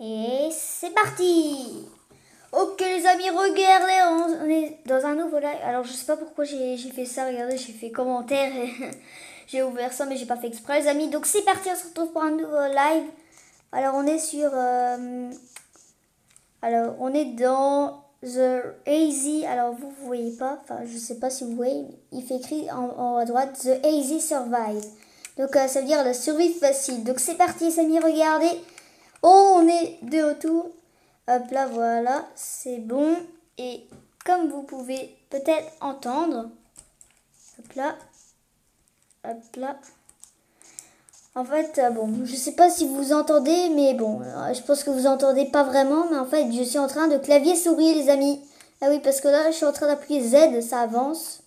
Et c'est parti Ok les amis, regardez, on est dans un nouveau live. Alors je sais pas pourquoi j'ai fait ça, regardez, j'ai fait commentaire j'ai ouvert ça mais j'ai pas fait exprès les amis. Donc c'est parti, on se retrouve pour un nouveau live. Alors on est sur... euh, alors on est dans The Easy, alors vous vous voyez pas, enfin je sais pas si vous voyez, il fait écrit en, en haut à droite The Easy Survive. Donc euh, ça veut dire la survie facile. Donc c'est parti les amis, regardez. Oh, on est de retour. Hop là, voilà, c'est bon. Et comme vous pouvez peut-être entendre, hop là, hop là. En fait, euh, bon, je sais pas si vous entendez, mais bon, euh, je pense que vous entendez pas vraiment, mais en fait, je suis en train de clavier souris, les amis. Ah oui, parce que là, je suis en train d'appuyer Z, ça avance.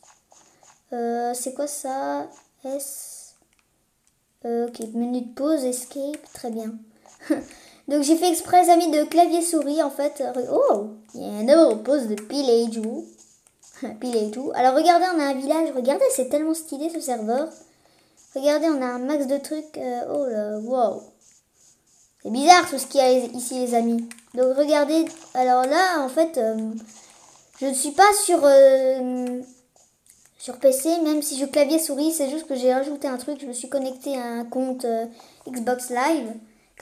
Euh, c'est quoi ça? S. Ok, menu de pause, escape, très bien. Donc j'ai fait exprès, amis, de clavier souris, en fait. Oh, il y a un nouveau pause de Pilejou. Pilejou. Alors regardez, on a un village. Regardez, c'est tellement stylé ce serveur. Regardez, on a un max de trucs. euh, oh là, wow. C'est bizarre tout ce qu'il y a ici, les amis. Donc regardez, alors là, en fait, euh, je ne suis pas sur, euh, PC, même si je clavier souris, c'est juste que j'ai rajouté un truc. Je me suis connecté à un compte Xbox Live.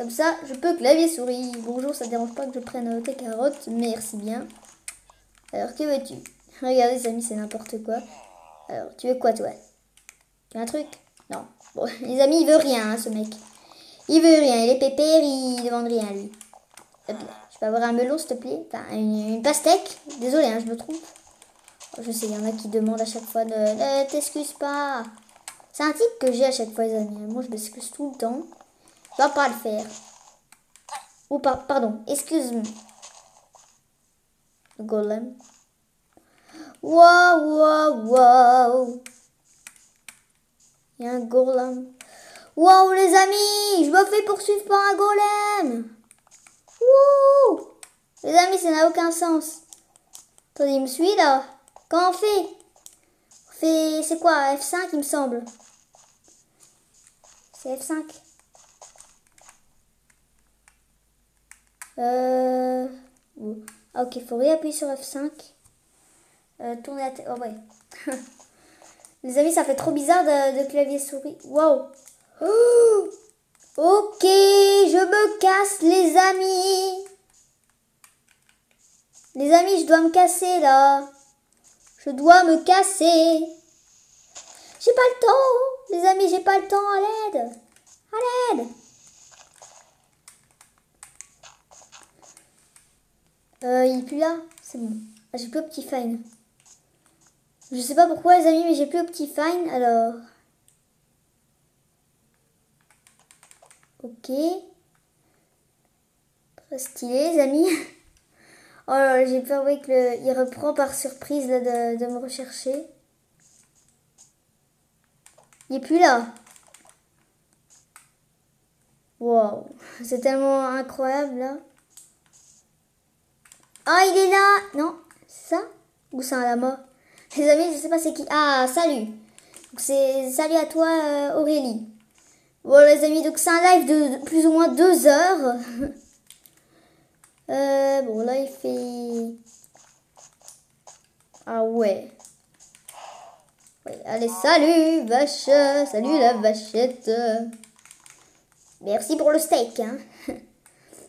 Comme ça, je peux clavier souris. Bonjour, ça ne dérange pas que je prenne euh, tes carottes. Merci bien. Alors, que veux-tu? Regardez, les amis, c'est n'importe quoi. Alors, tu veux quoi, toi? Tu veux un truc? Non. Bon, les amis, il veut rien, hein, ce mec. Il veut rien. Il est pépère, il demande rien, lui. Je peux avoir un melon, s'il te plaît? Enfin, une, une pastèque? Désolé, hein, je me trompe. Oh, je sais, il y en a qui demandent à chaque fois de... Ne t'excuse pas. C'est un tic que j'ai à chaque fois, les amis. Moi, je m'excuse tout le temps. Dois pas le faire. Ou par, pardon, excuse-moi. Golem. Waouh, waouh, waouh. Il y a un golem. Waouh, les amis, je me fais poursuivre par un golem. Wouh. Les amis, ça n'a aucun sens. Attendez, il me suit là. Comment on fait? On fait, c'est quoi F5, il me semble. C'est F5. Euh... Ah, ok, faut réappuyer sur F5. Euh, tourner la tête. Oh ouais. Les amis, ça fait trop bizarre de, clavier souris. Wow. Oh ok, je me casse, les amis. Les amis, je dois me casser là. Je dois me casser. J'ai pas le temps. Les amis, j'ai pas le temps. À l'aide. À l'aide. Euh, il est plus là C'est bon. Ah, j'ai plus Optifine. Je sais pas pourquoi les amis, mais j'ai plus Optifine, alors... Ok. Très stylé les amis. Oh là j'ai peur oui, que le... reprend par surprise de, de me rechercher. Il est plus là. Wow, c'est tellement incroyable là. Ah, il est là Non, ça Ou c'est un lama Les amis, je sais pas c'est qui. Ah, salut c'est salut à toi euh, Aurélie. Bon les amis, donc c'est un live de, de plus ou moins deux heures. euh, bon là il fait... Ah ouais. Ouais, allez, salut vache Salut la vachette Merci pour le steak hein.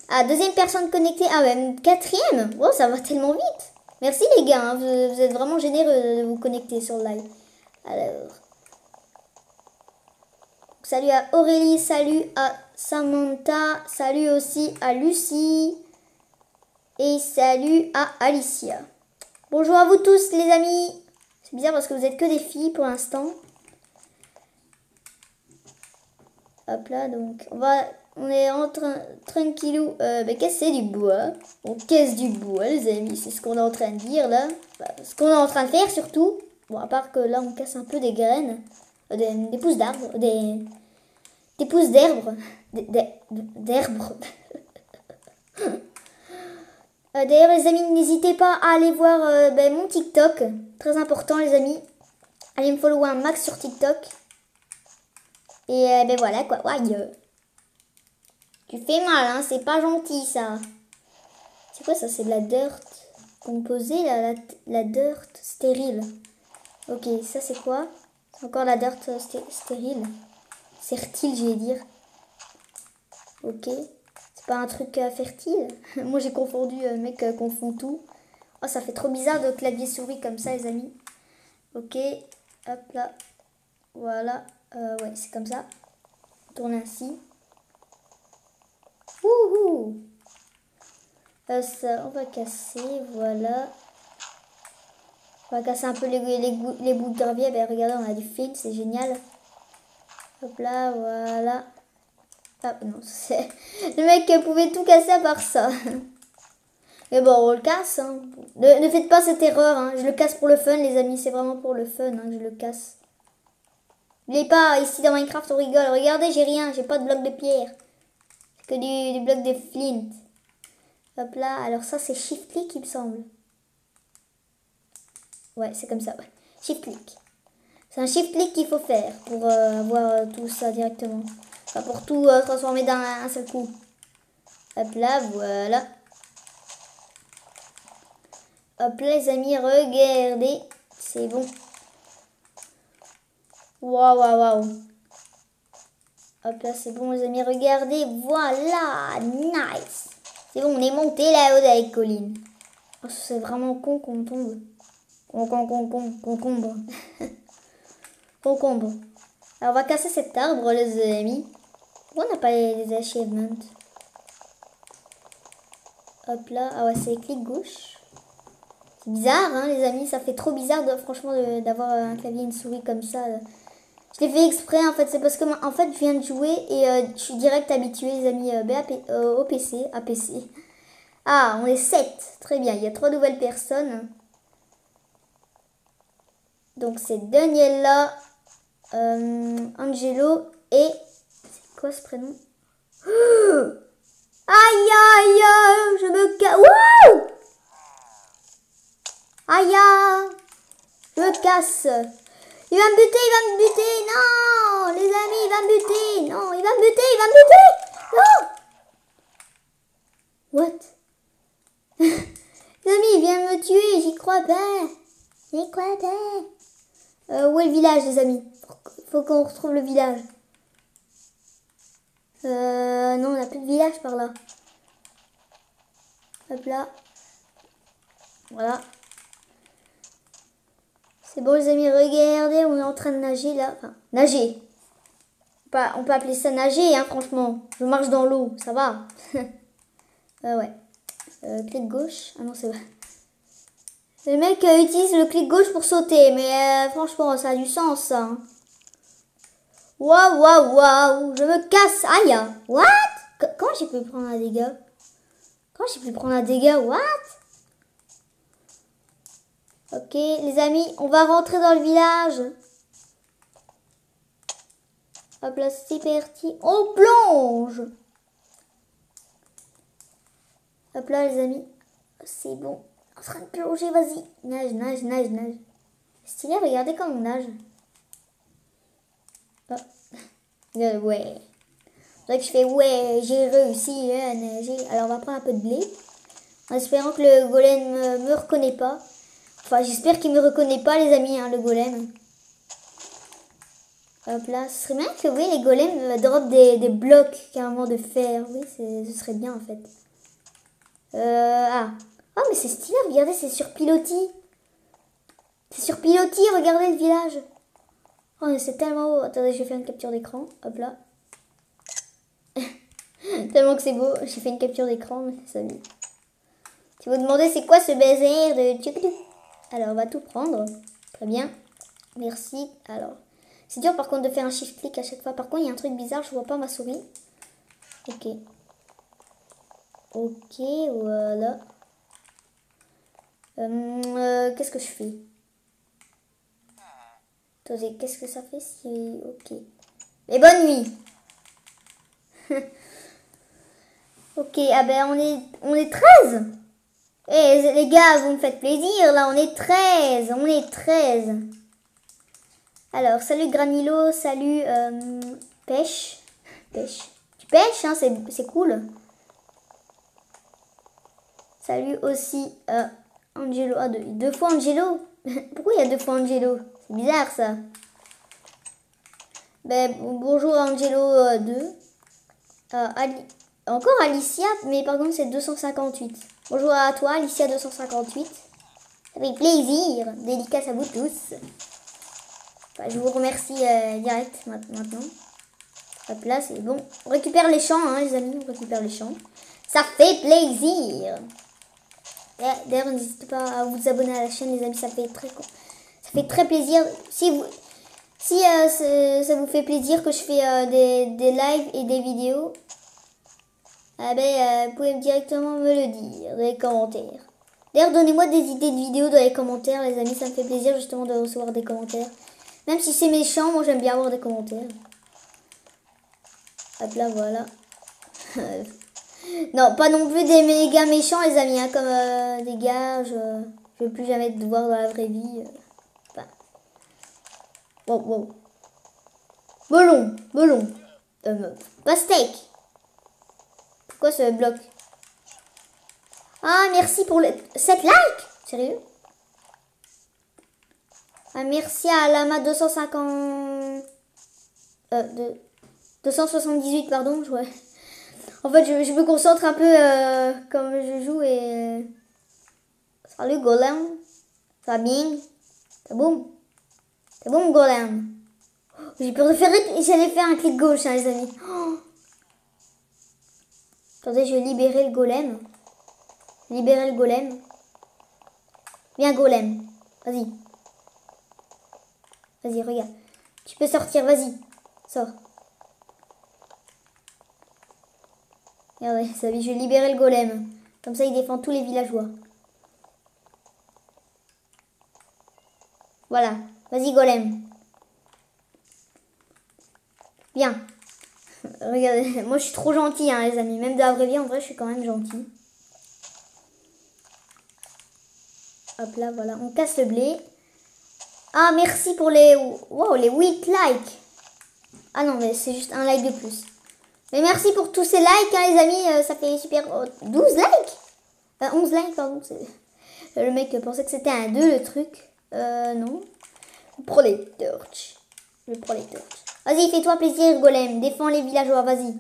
Ah, deuxième personne connectée. Ah, même quatrième? Oh, ça va tellement vite. Merci les gars, hein. vous, êtes vraiment généreux de vous connecter sur live. Alors. Salut à Aurélie, salut à Samantha, salut aussi à Lucie. Et salut à Alicia. Bonjour à vous tous les amis. C'est bizarre parce que vous êtes que des filles pour l'instant. Hop là, donc on va on est en train, tranquillou, euh, bah, casser du bois? On casse du bois, les amis, c'est ce qu'on est en train de dire là. Bah, ce qu'on est en train de faire surtout. Bon, à part que là, on casse un peu des graines, euh, des, pousses d'arbres, des, des pousses d'herbe, d'herbe. euh, D'ailleurs, les amis, n'hésitez pas à aller voir euh, bah, mon TikTok. Très important, les amis. Allez me follow un max sur TikTok. Et ben voilà quoi. Ouais, Tu fais mal, hein, c'est pas gentil ça. C'est quoi ça C'est de la dirt composée, la, la, dirt stérile. Ok, ça c'est quoi? Encore la dirt stérile. Fertile, j'ai dire. Ok. C'est pas un truc euh, fertile? Moi j'ai confondu, euh, mec euh, confond tout. Oh, ça fait trop bizarre de clavier souris comme ça, les amis. Ok. Hop là. Voilà. ouais, c'est comme ça. Tourne ainsi. Wouhou ça, on va casser, voilà. On va casser un peu les, les, les bouts de gravier. Ben, regardez, on a du fil, c'est génial. Hop là, voilà. Ah non, c'est... Le mec pouvait tout casser à part ça. Mais bon, on le casse. Hein. Ne, faites pas cette erreur. Hein. Je le casse pour le fun, les amis. C'est vraiment pour le fun. Hein, je le casse. N'oubliez pas, ici dans Minecraft, on rigole. Regardez, j'ai rien. J'ai pas de bloc de pierre. Que du, bloc de flint. Hop là. Alors ça, c'est shift click, il me semble. Ouais, c'est comme ça. Ouais. Shift click. C'est un shift click qu'il faut faire pour euh, avoir euh, tout ça directement. Enfin, pour tout euh, transformer dans un seul coup. Hop là, voilà. Hop là, les amis, regardez. C'est bon. Waouh, waouh, waouh. Hop là, c'est bon, les amis, regardez. Voilà, nice. C'est bon, on est monté là-haut avec Colline. Oh, c'est vraiment con qu'on tombe. Con, con, con, con, con, con. Concombre. Alors, on va casser cet arbre, les amis. Pourquoi on n'a pas les, achievements? Hop là. Ah ouais, c'est clic gauche. C'est bizarre, hein, les amis. Ça fait trop bizarre, franchement, d'avoir un clavier et une souris comme ça. Je l'ai fait exprès, en fait. C'est parce que, en fait, je viens de jouer et euh, je suis direct habitué, les amis, euh, euh, au PC, APC. Ah, on est 7. Très bien. Il y a trois nouvelles personnes. Donc, c'est Daniela, euh, Angelo et... C'est quoi ce prénom? Aïe aïe aïe Je me casse... Wouh Aïe Je me casse Il va me buter, il va me buter Non Les amis, il va me buter Non, il va me buter, il va me buter Non What? Les amis, il vient me tuer, j'y crois pas J'y crois pas euh, Où est le village, les amis? Faut qu'on retrouve le village. Euh, non, on n'a plus de village par là. Hop là. Voilà. C'est bon les amis, regardez, on est en train de nager là. Enfin, nager. On peut, appeler ça nager, hein, franchement. Je marche dans l'eau, ça va. euh, ouais. Euh, clic gauche. Ah non, c'est vrai. Le mec euh, utilise le clic gauche pour sauter, mais euh, franchement, ça a du sens, ça. Hein. Waouh, waouh, waouh, je me casse. Aïe, what? Comment j'ai pu prendre un dégât? Comment j'ai pu prendre un dégât? What? Ok, les amis, on va rentrer dans le village. Hop là, c'est parti. On plonge Hop là, les amis. C'est bon. En train de plonger, vas-y. Nage, nage, nage, nage. Stylé, regardez comme on nage. Euh, ouais. C'est que je fais ouais, j'ai réussi à nager. Alors on va prendre un peu de blé. En espérant que le golem me, me reconnaît pas. Enfin, j'espère qu'il me reconnaît pas, les amis, hein, le golem. Hop là, ce serait bien que oui, les golems drop des, des blocs carrément de fer. Oui, ce serait bien en fait. Euh, ah. Oh, mais c'est stylé, regardez, c'est sur pilotis. C'est sur pilotis, regardez le village. Oh, c'est tellement beau. Attendez, je vais faire une capture d'écran. Hop là. tellement que c'est beau. J'ai fait une capture d'écran, ça Si vous demandez c'est quoi ce baiser de Alors, on va tout prendre. Très bien. Merci. Alors, c'est dur par contre de faire un shift click à chaque fois. Par contre, il y a un truc bizarre, je vois pas ma souris. Ok. Ok, voilà. Euh, euh, qu'est-ce que je fais? Attendez, qu'est-ce que ça fait si... Ok. Et bonne nuit Ok, ah ben on est, on est 13 Eh les gars, vous me faites plaisir, là on est 13, on est 13 Alors, salut Granilo, salut euh, Pêche, Pêche, pêche, hein, c'est cool. Salut aussi euh, Angelo. Ah, deux, fois Angelo? Pourquoi il y a deux fois Angelo? C'est bizarre ça. Ben, bonjour Angelo 2. Euh, euh, encore Alicia, mais par contre c'est 258. Bonjour à toi Alicia 258. Ça fait plaisir. Dédicace à vous tous. je vous remercie direct maintenant. Hop là, c'est bon. On récupère les champs, hein, les amis. On récupère les champs. Ça fait plaisir. D'ailleurs, n'hésitez pas à vous abonner à la chaîne, les amis. Ça fait très, ça fait très plaisir. Si si euh, ça vous fait plaisir que je fais euh, des, des, lives et des vidéos, eh ben, euh, vous pouvez directement me le dire dans les commentaires. D'ailleurs, donnez-moi des idées de vidéos dans les commentaires, les amis. Ça me fait plaisir justement de recevoir des commentaires. Même si c'est méchant, moi j'aime bien avoir des commentaires. Hop là, voilà. non, pas non plus des méga méchants, les amis, hein, comme euh, des gars, je ne veux plus jamais te voir dans la vraie vie. Euh. Enfin. Wow, wow. Melon, melon. Pastèque. Pourquoi ce bloc? Ah, merci pour le 7 likes Sérieux? Ah, merci à Lama 250... Euh, de... 278, pardon. Ouais. En fait, je, me concentre un peu euh, comme je joue et. Salut Golem. Ça va bien? Bon? C'est bon Golem? J'ai préféré j'allais faire un clic gauche, hein, les amis. Oh. Attendez, je vais libérer le golem. Libérer le golem. Viens golem. Vas-y. Vas-y, regarde. Tu peux sortir, vas-y. Sors. Regardez, ça, je vais libérer le golem. Comme ça, il défend tous les villageois. Voilà. Vas-y, golem. Bien. Regardez, moi je suis trop gentil, hein, les amis. Même de la vraie vie, en vrai, je suis quand même gentil. Hop là, voilà. On casse le blé. Ah, merci pour les... Wow, les 8 likes. Ah non, mais c'est juste un like de plus. Mais merci pour tous ces likes, hein, les amis. Euh, ça fait super. 12 likes? 11 likes, pardon. Le mec pensait que c'était un 2 le truc. Euh, non. Prends les torches. Je prends les torches. Vas-y, fais-toi plaisir, Golem. Défends les villageois, vas-y.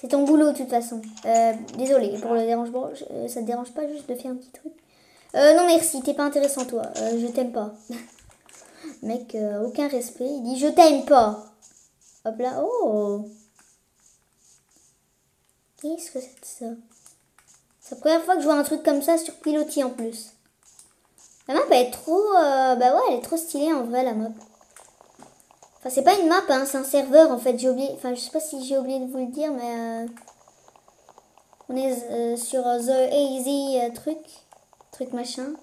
C'est ton boulot, de toute façon. Euh, désolé pour le dérangement. ça te dérange pas juste de faire un petit truc? Euh, Non, merci. T'es pas intéressant, toi. Euh, je t'aime pas. mec, aucun respect. Il dit Je t'aime pas. Hop là. Oh Qu'est-ce que c'est ça? C'est la première fois que je vois un truc comme ça sur Pilotis en plus. La map elle est trop... Euh, bah ouais, elle est trop stylée en vrai la map. C'est pas une map, hein, c'est un serveur en fait. J'ai oublié... Enfin je sais pas si j'ai oublié de vous le dire mais... Euh, on est euh, sur The Easy truc. Truc machin.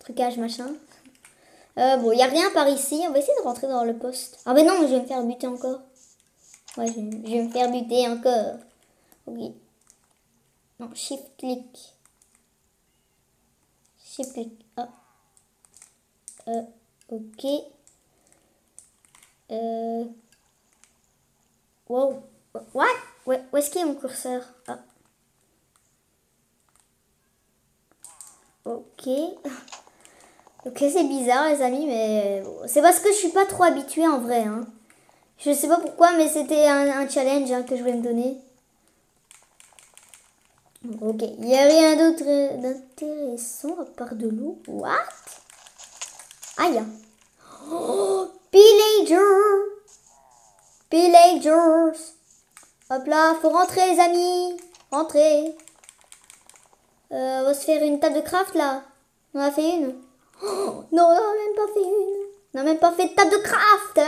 Trucage machin. bon, il n'y a rien par ici. On va essayer de rentrer dans le poste. Ah ben non, je vais me faire buter encore. Ouais, je vais me faire buter encore. Ok. Non, shift click. Shift click. Ah. Euh, ok. Euh. Wow. What? Où, est-ce qu'il est mon curseur? Ah. Ok. Ok, c'est bizarre, les amis, mais c'est parce que je suis pas trop habituée en vrai. Hein. Je sais pas pourquoi, mais c'était un, challenge hein, que je voulais me donner. Ok, il n'y a rien d'autre d'intéressant à part de l'eau? What? Aïe Oh Pillager Pillagers. Hop là, faut rentrer les amis. Rentrer euh, On va se faire une table de craft là. On a fait une. Non, on n'a même pas fait une. On n'a même pas fait de table de craft.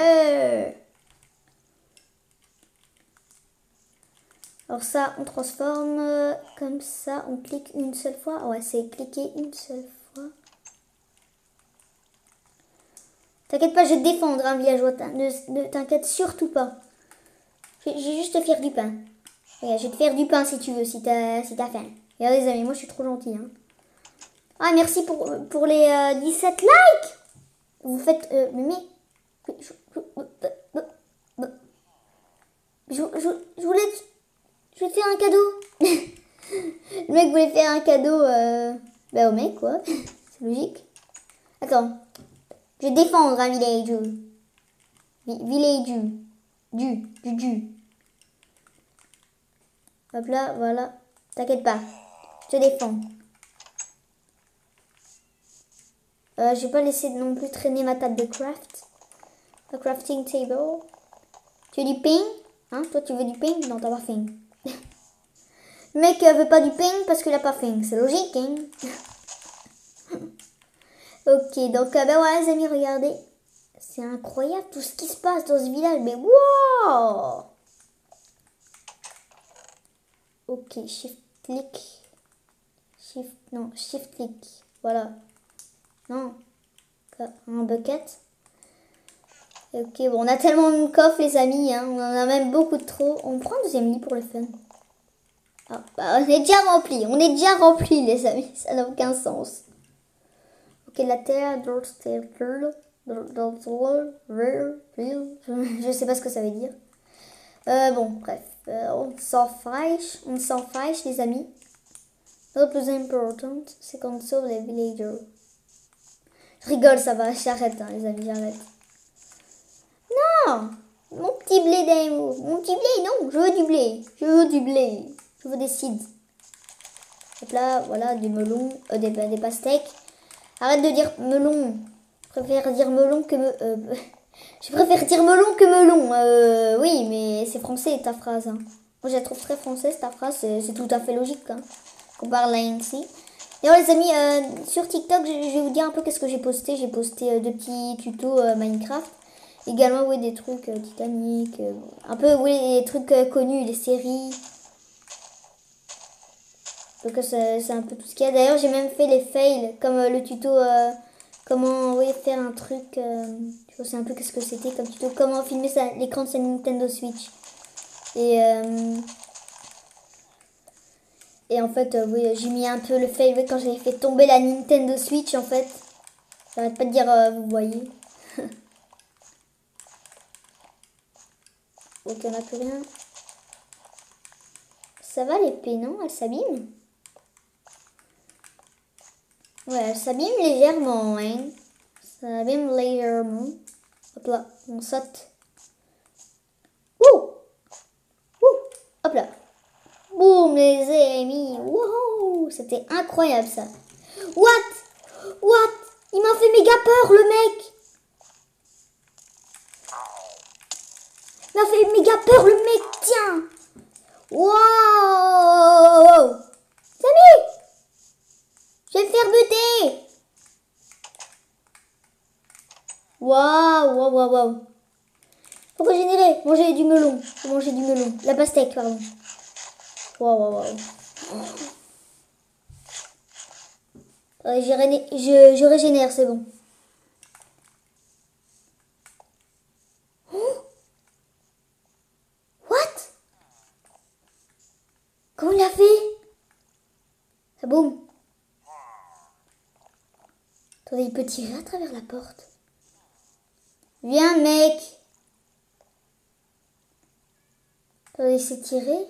Alors ça, on transforme. Comme ça, on clique une seule fois. Ouais, c'est cliquer une seule fois. T'inquiète pas, je vais te défendre, un hein, villageois. Ne, t'inquiète surtout pas. Je vais juste te faire du pain. je vais te faire du pain si tu veux, si t'as si faim. Regardez les amis, moi je suis trop gentil. Hein. Ah, merci pour, pour les 17 euh, likes Vous faites... Euh, mais... je, je, voulais, je voulais faire un cadeau. le mec voulait faire un cadeau euh, bah, au mec, quoi. C'est logique. Attends. Je vais défendre un village. Village. Du. Du. Du. Hop là, voilà. T'inquiète pas. Je te défends. Euh, je vais pas laisser non plus traîner ma table de craft. La crafting table. Tu veux du ping? Hein? Toi, tu veux du ping? Non, t'as pas faim. Le mec euh, veut pas du ping parce qu'il a pas faim. C'est logique, hein Ok, donc, euh, ben voilà, les amis, regardez. C'est incroyable tout ce qui se passe dans ce village. Mais wow Ok, shift click. Shift, non, shift click. Voilà. Non. Un bucket. Ok, bon, on a tellement de coffres, les amis. Hein. On en a même beaucoup de trop. On prend un deuxième lit pour le fun. Ah, bah, on est déjà rempli. On est déjà rempli, les amis. Ça n'a aucun sens. Ok, la terre. Je sais pas ce que ça veut dire. Euh, bon, bref. Euh, on s'en fiche. On s'en fiche, les amis. Le plus important, c'est qu'on sauve les villagers. Je rigole, ça va. J'arrête, hein, les amis, j'arrête. Non Mon petit blé d'amour. Mon petit blé, non. Je veux du blé. Je veux du blé. Je veux des seeds. Hop là, voilà, du melon, euh, des, des pastèques. Arrête de dire melon. Je préfère dire melon que me... Euh, je préfère dire melon que melon. Euh, oui, mais c'est français ta phrase. Hein. Moi, je la trouve très française ta phrase. C'est tout à fait logique hein, qu'on parle ainsi. D'ailleurs, les amis, euh, sur TikTok, je, vais vous dire un peu qu'est-ce que j'ai posté. J'ai posté deux petits tutos Minecraft. Également, oui, des trucs Titanic. un peu, oui, des trucs connus, des séries. Donc c'est un peu tout ce qu'il y a. D'ailleurs, j'ai même fait les fails, comme euh, le tuto euh, comment faire un truc. Euh, je sais un peu qu'est-ce que c'était comme tuto. Comment filmer l'écran de sa Nintendo Switch. Et, et en fait, oui, j'ai mis un peu le fail quand j'ai fait tomber la Nintendo Switch en fait. J'arrête pas de dire, vous voyez. Ok, on n'a plus rien. Ça va l'épée, non? Elle s'abîme? Ouais, elle s'abîme légèrement, hein. Ça s'abîme légèrement. Hop là, on saute. Ouh Ouh Hop là. Boum, les amis. Wouhou C'était incroyable, ça. What? What? Il m'a fait méga peur, le mec Il m'a fait méga peur, le mec. Tiens Wow Salut je vais me faire buter Waouh, waouh, waouh. Faut régénérer. Manger du melon. Manger du melon. La pastèque, pardon. Waouh, waouh, waouh. je, je régénère, c'est bon. What? Comment il a fait? Ça boum. Il peut tirer à travers la porte. Viens, mec. Peut laisser tirer?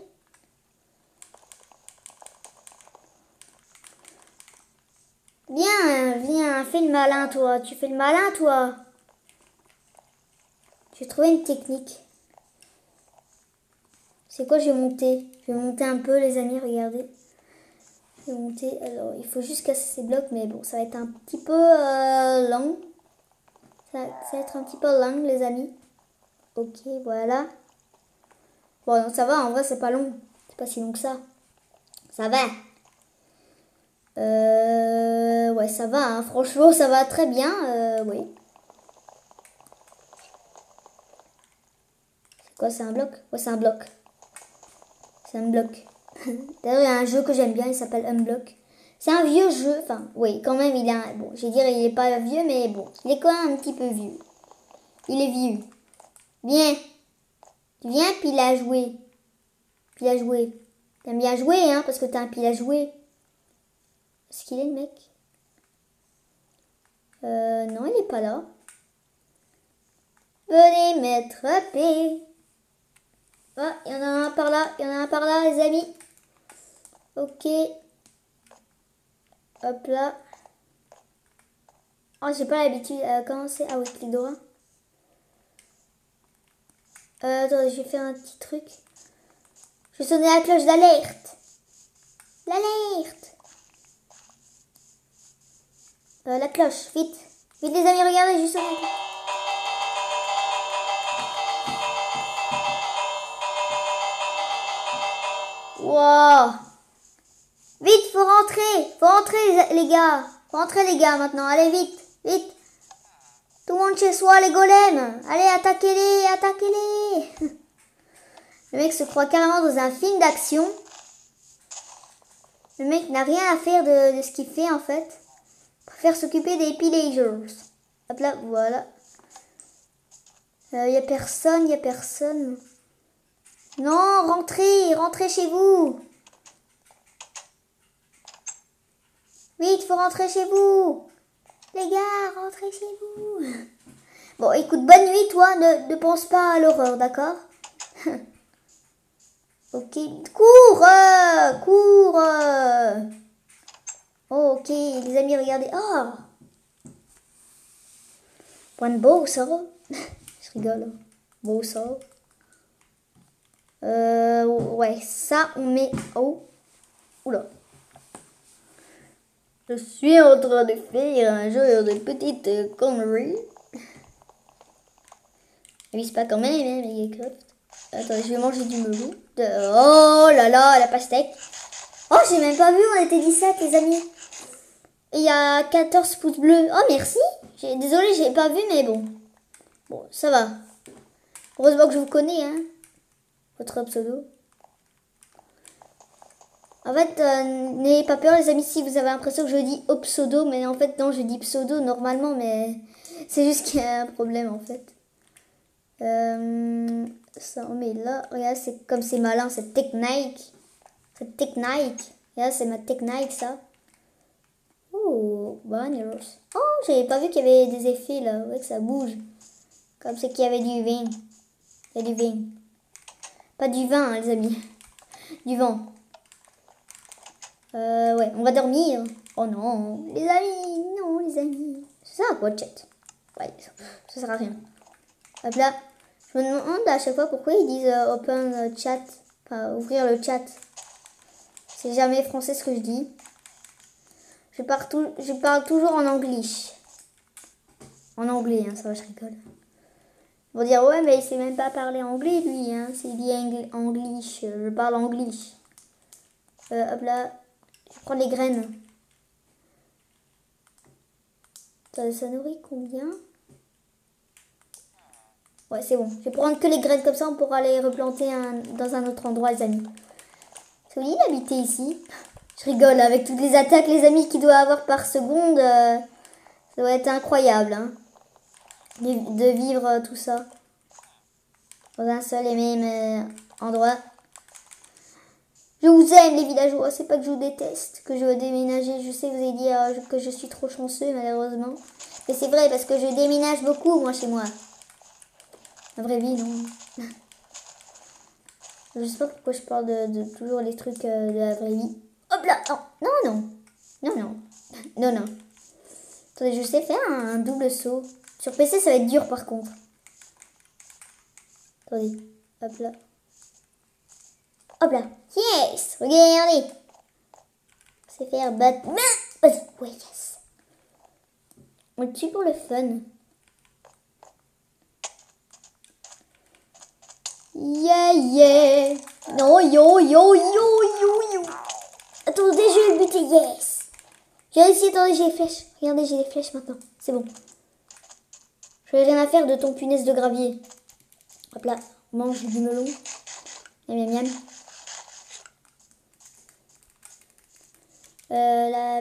Viens, viens, fais le malin, toi. Tu fais le malin, toi. J'ai trouvé une technique. C'est quoi, j'ai monté Je vais monter un peu, les amis, regardez monter. Alors, il faut juste casser ces blocs, mais bon, ça va être un petit peu euh, long. Ça, va être un petit peu long, les amis. Ok, voilà. Bon, ça va, en vrai, c'est pas long. C'est pas si long que ça. Ça va. Euh, ouais, ça va, hein. franchement, ça va très bien, euh, oui. C'est quoi, c'est un bloc? Ouais, c'est un bloc. C'est un bloc. D'ailleurs, il y a un jeu que j'aime bien, il s'appelle Unblock. C'est un vieux jeu, enfin, oui, quand même, il a, bon, je vais dire, il est pas vieux, mais bon, il est quand même un petit peu vieux. Il est vieux. Viens. Viens, pile à jouer. Pile à jouer. T'aimes bien jouer, hein, parce que t'as un pile à jouer. Est-ce qu'il est mec? Euh, non, il est pas là. Venez m'attraper. Ah, il y en a un par là, il y en a un par là, les amis. Ok. Hop là. Oh, j'ai pas l'habitude à commencer. Ah oui, clic. Euh, attendez, je vais faire un petit truc. Je vais sonner la cloche d'alerte. L'alerte. Euh, la cloche, vite. Vite les amis, regardez, je sonne. Wow. Vite, faut rentrer. Faut rentrer les gars. Faut rentrer les gars maintenant. Allez vite, vite. Tout le monde chez soi, les golems. Allez, attaquez-les, attaquez-les. Le mec se croit carrément dans un film d'action. Le mec n'a rien à faire de, ce qu'il fait en fait. Il préfère s'occuper des pillagers. Hop là, voilà. Il euh, n'y a personne, il n'y a personne. Non, rentrez, rentrez chez vous. Vite, faut rentrer chez vous. Les gars, rentrez chez vous. Bon, écoute, bonne nuit, toi. Ne, pense pas à l'horreur, d'accord? Ok, cours, cours. Ok, les amis, regardez. Oh Point de beau, ça. Je rigole. Hein. Beau, ça. Euh, ouais, ça, on met... Oh, oula. Je suis en train de faire un jeu de petites conneries. Ne vise pas quand même, hein, Minecraft. Attends, je vais manger du melon. Oh là là, la pastèque. Oh, j'ai même pas vu, on était 17, les amis. Et il y a 14 pouces bleus. Oh, merci. Désolée, j'ai pas vu, mais bon. Bon, ça va. Heureusement que je vous connais, hein votre pseudo. En fait, euh, n'ayez pas peur les amis si vous avez l'impression que je dis au pseudo, mais en fait non, je dis pseudo normalement, mais c'est juste qu'il y a un problème en fait. Euh, ça on là, regarde, c'est comme c'est malin, cette technique. Cette technique. Regarde, c'est ma technique ça. Oh, bananas. Oh, j'avais pas vu qu'il y avait des effets là, ouais, que ça bouge. Comme c'est qu'il y avait du vin. Il y a du vin. Pas du vin, hein, les amis. Du vent. Euh, ouais, on va dormir. Oh non, les amis, non, les amis. C'est ça, quoi, chat. Ouais, ça sert à rien. Hop là. Je me demande à chaque fois pourquoi ils disent euh, open chat. Enfin, ouvrir le chat. C'est jamais français ce que je dis. Je parle, je parle toujours en anglais. En anglais, hein, ça va, je rigole. Ils vont dire, ouais, mais il sait même pas parler anglais, lui, hein. C'est bien anglais. Je parle anglais. Euh, hop là. Je prends les graines. Ça, ça nourrit combien? Ouais, c'est bon. Je vais prendre que les graines comme ça, on pourra les replanter dans un autre endroit, les amis. C'est joli d'habiter ici. Je rigole avec toutes les attaques, les amis, qu'il doit avoir par seconde. Euh, ça doit être incroyable, hein de vivre tout ça dans un seul et même euh, endroit. Je vous aime les villageois, c'est pas que je vous déteste, que je veux déménager. Je sais que vous allez dire euh, que je suis trop chanceux malheureusement. Mais c'est vrai parce que je déménage beaucoup moi chez moi. La vraie vie, non. je sais pas pourquoi je parle de, toujours les trucs euh, de la vraie vie. Hop là Non, non, non. Non, non. Non, non. Attendez, je sais faire un double saut. Sur PC, ça va être dur par contre. Attendez. Hop là. Hop là. Yes Regardez C'est faire Batman. Ouais, yes. On le tue pour le fun. Yeah, yeah. Non, yo, yo, yo, yo, yo. Attendez, je vais le buter. Yes. J'ai réussi. Attendez, j'ai les flèches. Regardez, j'ai les flèches maintenant. C'est bon. Je n'ai rien à faire de ton punaise de gravier. Hop là, mange du melon. Miam, miam, miam. Euh,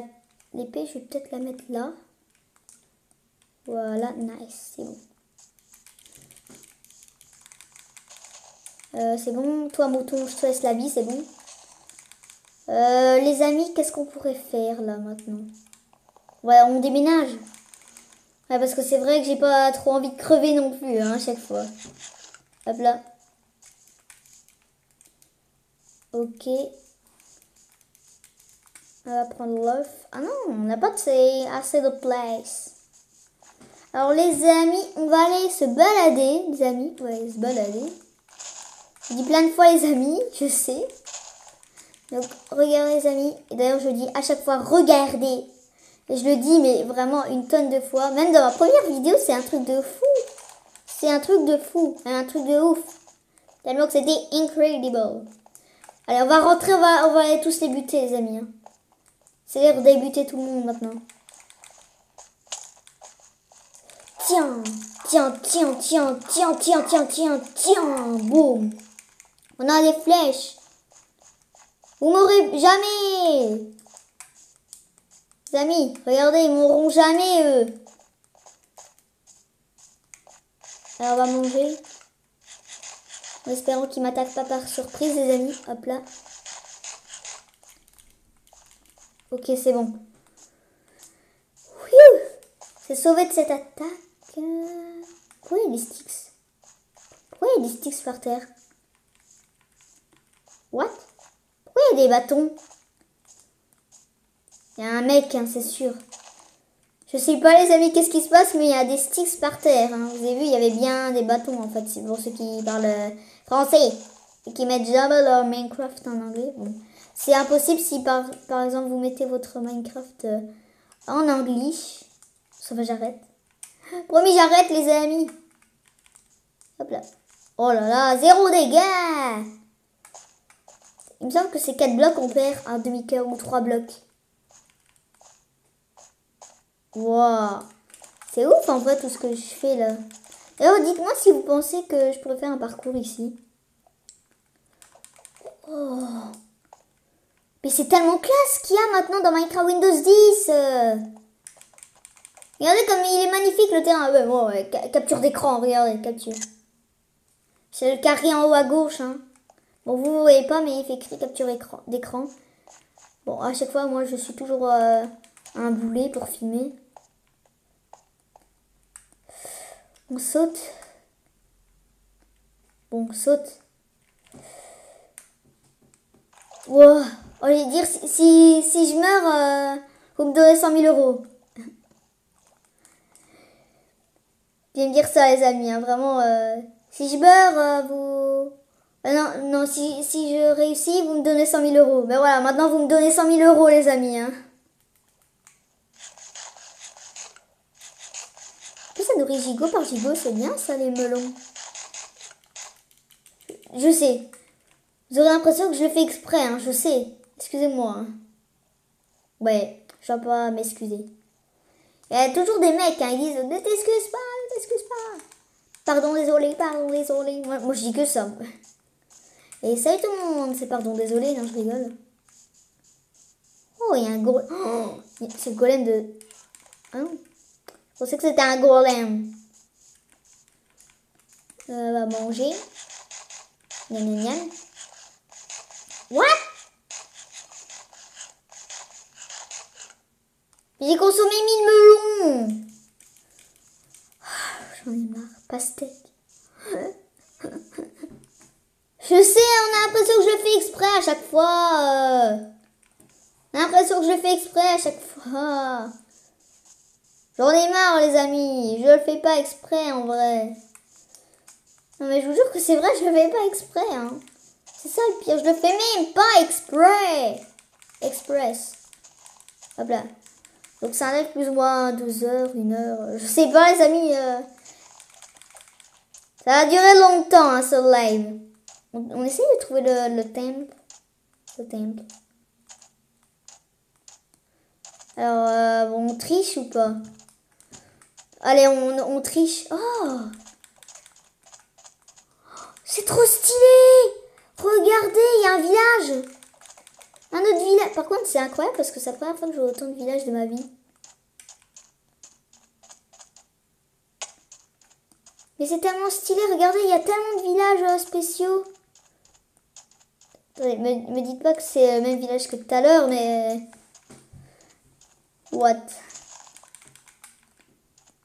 L'épée, je vais peut-être la mettre là. Voilà, nice, c'est bon. Euh, c'est bon, toi mouton, je te laisse la vie, c'est bon. Euh, les amis, qu'est-ce qu'on pourrait faire là maintenant? Ouais, on déménage parce que c'est vrai que j'ai pas trop envie de crever non plus, hein, à chaque fois. Hop là. Ok. On va prendre l'œuf. Ah non, on n'a pas assez, de place. Alors les amis, on va aller se balader. Les amis, ouais, se balader. Je dis plein de fois les amis, je sais. Donc regardez les amis. Et d'ailleurs je dis à chaque fois regardez. Et je le dis mais vraiment une tonne de fois. Même dans ma première vidéo, c'est un truc de fou. C'est un truc de fou. Un truc de ouf. Tellement que c'était incredible. Allez, on va rentrer, on va, on va aller tous les buter les amis. Hein. C'est l'heure de débuter tout le monde maintenant. Tiens, tiens, tiens, tiens, tiens, tiens, tiens, tiens, tiens, boum. On a des flèches. Vous m'aurez jamais. Les amis, regardez, ils mourront jamais, eux. Alors, on va manger. En espérant qu'ils m'attaquent pas par surprise, les amis. Hop là. Ok, c'est bon. C'est sauvé de cette attaque. Pourquoi il y a des sticks? Pourquoi il y a des sticks par terre? What? Pourquoi il y a des bâtons? Il y a un mec, hein, c'est sûr. Je sais pas les amis qu'est-ce qui se passe, mais il y a des sticks par terre. Hein. Vous avez vu, il y avait bien des bâtons en fait, pour ceux qui parlent euh, français et qui mettent jamais leur Minecraft en anglais. Bon. C'est impossible si par, par exemple vous mettez votre Minecraft euh, en anglais. Sauf j'arrête. Promis, j'arrête les amis. Hop là. Oh là là, zéro dégâts. Il me semble que c'est 4 blocs, on perd un demi-cœur ou 3 blocs. Wow. C'est ouf en fait tout ce que je fais là. Alors dites-moi si vous pensez que je pourrais faire un parcours ici. Oh. Mais c'est tellement classe qu'il y a maintenant dans Minecraft Windows 10. Regardez comme il est magnifique le terrain. Ouais, bon, capture d'écran, regardez, capture. C'est le carré en haut à gauche. Hein. Bon, vous ne voyez pas, mais il fait écrit capture d'écran. Bon, à chaque fois, moi, je suis toujours euh, un boulet pour filmer. On saute. Bon, on saute. Wow. On va dire, si, si, je meurs, euh, vous me donnez 100 000 euros. Viens me dire ça, les amis. Hein, vraiment, euh, si je meurs, euh, vous... non, non si, si je réussis, vous me donnez 100 000 euros. Ben voilà, maintenant, vous me donnez 100 000 euros, les amis. Hein. Plus ça nourrit gigot par gigot, c'est bien ça, les melons. Je sais. Vous aurez l'impression que je le fais exprès, hein, je sais. Excusez-moi. Hein. Ouais, je vais pas m'excuser. Il y a toujours des mecs, hein, ils disent Ne t'excuse pas, ne t'excuse pas. Pardon, désolé, pardon, désolé. Moi, moi, je dis que ça. Et salut tout le monde, c'est pardon, désolé, non, je rigole. Oh, il y a un. Oh, c'est le golem de. Ah non. Je pensais que c'était un golem. Euh, va manger. What? J'ai consommé 1000 melons. Ah, j'en ai marre. Pastèque. Je sais, on a l'impression que je fais exprès à chaque fois. On a l'impression que je fais exprès à chaque fois. J'en ai marre, les amis. Je le fais pas exprès, en vrai. Non, mais je vous jure que c'est vrai, je le fais pas exprès. Hein. C'est ça le pire. Je le fais même pas exprès. Express. Hop là. Donc ça arrive plus ou moins 12 heures, 1 heure. Je sais pas les amis. Euh. Ça a duré longtemps hein, ce live. On, essaie de trouver le, le temple. Le temple. Alors, euh, bon, on triche ou pas? Allez, on, on triche. Oh C'est trop stylé Regardez, il y a un village un autre village. Par contre, c'est incroyable parce que c'est la première fois que je vois autant de villages de ma vie. Mais c'est tellement stylé. Regardez, il y a tellement de villages euh, spéciaux. Attendez, me, dites pas que c'est le même village que tout à l'heure, mais... What?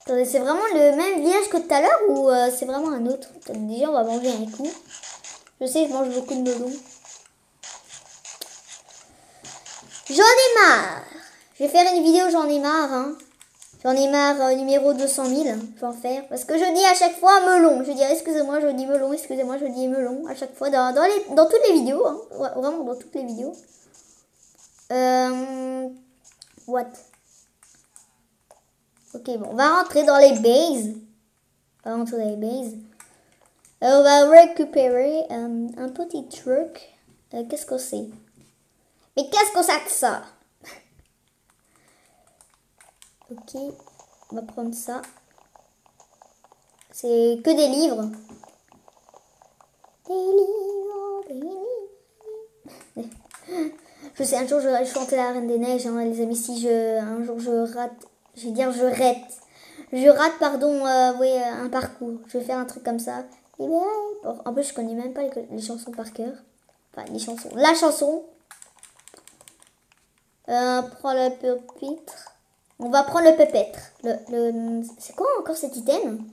Attendez, c'est vraiment le même village que tout à l'heure ou euh, c'est vraiment un autre? Déjà, on va manger un coup. Je sais, je mange beaucoup de melons. J'en ai marre. Je vais faire une vidéo, j'en ai marre. Hein. J'en ai marre, euh, numéro 200 000. Je vais en faire. Parce que je dis à chaque fois melon. Je dis excusez-moi, je dis melon, excusez-moi, je dis melon. À chaque fois, dans, toutes les vidéos. Hein. Vraiment, dans toutes les vidéos. Euh, what? Ok, bon, on va rentrer dans les bases. On va rentrer dans les bases. Euh, on va récupérer euh, un petit truc. Qu'est-ce que c'est? Mais qu'est-ce que c'est que ça Ok, on va prendre ça. C'est que des livres. Des livres, des livres. je sais, un jour je chanter la Reine des Neiges, hein, les amis. Si je, un jour je rate, je vais dire je rate. Je rate, pardon, euh, oui, un parcours. Je vais faire un truc comme ça. En plus, je connais même pas les, chansons par cœur. Enfin, les chansons. La chanson. Euh, prends le pupitre. On va prendre le pépêtre. Le, C'est quoi encore cet item?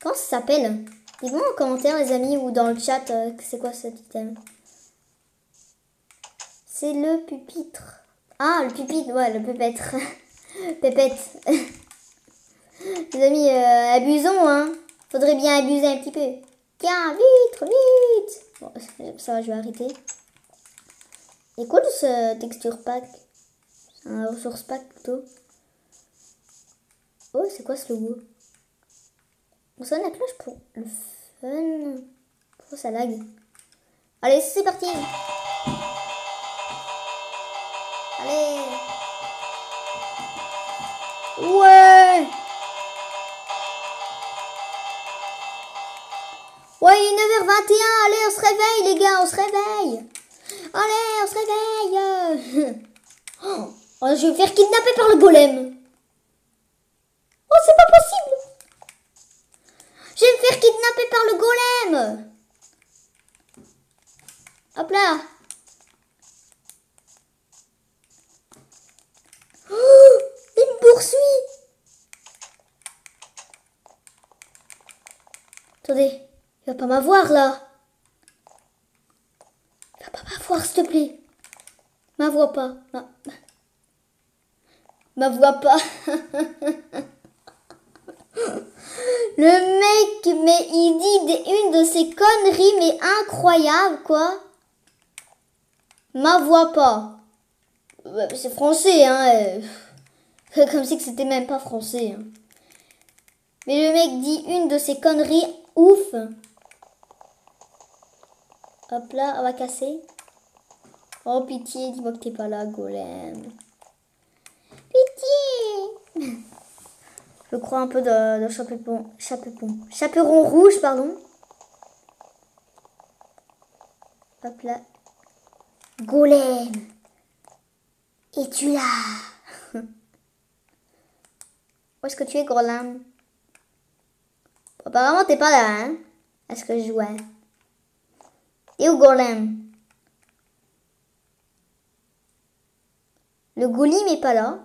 Comment ça s'appelle? Dites-moi en commentaire les amis ou dans le chat euh, c'est quoi cet item. C'est le pupitre. Ah le pupitre, ouais le pépêtre. Pépette. les amis, euh, abusons hein. Faudrait bien abuser un petit peu. Tiens, vite, vite. Bon, ça va, je vais arrêter. Et de ce texture pack? Un ressource pack plutôt. Oh, c'est quoi ce logo? On sonne la cloche pour le fun. Pourquoi ça lag. Allez, c'est parti. Allez. Ouais. Ouais, il est 9h21, allez, on se réveille les gars, on se réveille Allez, on se réveille. Oh, Je vais me faire kidnapper par le golem. Oh, c'est pas possible. Je vais me faire kidnapper par le golem. Hop là. Oh, Il me poursuit Attendez, il va pas m'avoir là voir, s'il te plaît. Ma voix pas. Ma, ma voix pas. Le mec, mais il dit une de ces conneries, mais incroyable, quoi. Ma voix pas. C'est français, hein. Euh, comme si c'était même pas français. Hein. Mais le mec dit une de ces conneries ouf. Hop là, on va casser. Oh pitié, dis-moi que t'es pas là, golem. Pitié Je crois un peu de, de chaperon, chaperon, rouge, pardon. Hop là. Golem Es-tu là? Où est-ce que tu es, golem? Apparemment, t'es pas là, hein? Est-ce que je jouais Et où, golem Le golem n'est pas là.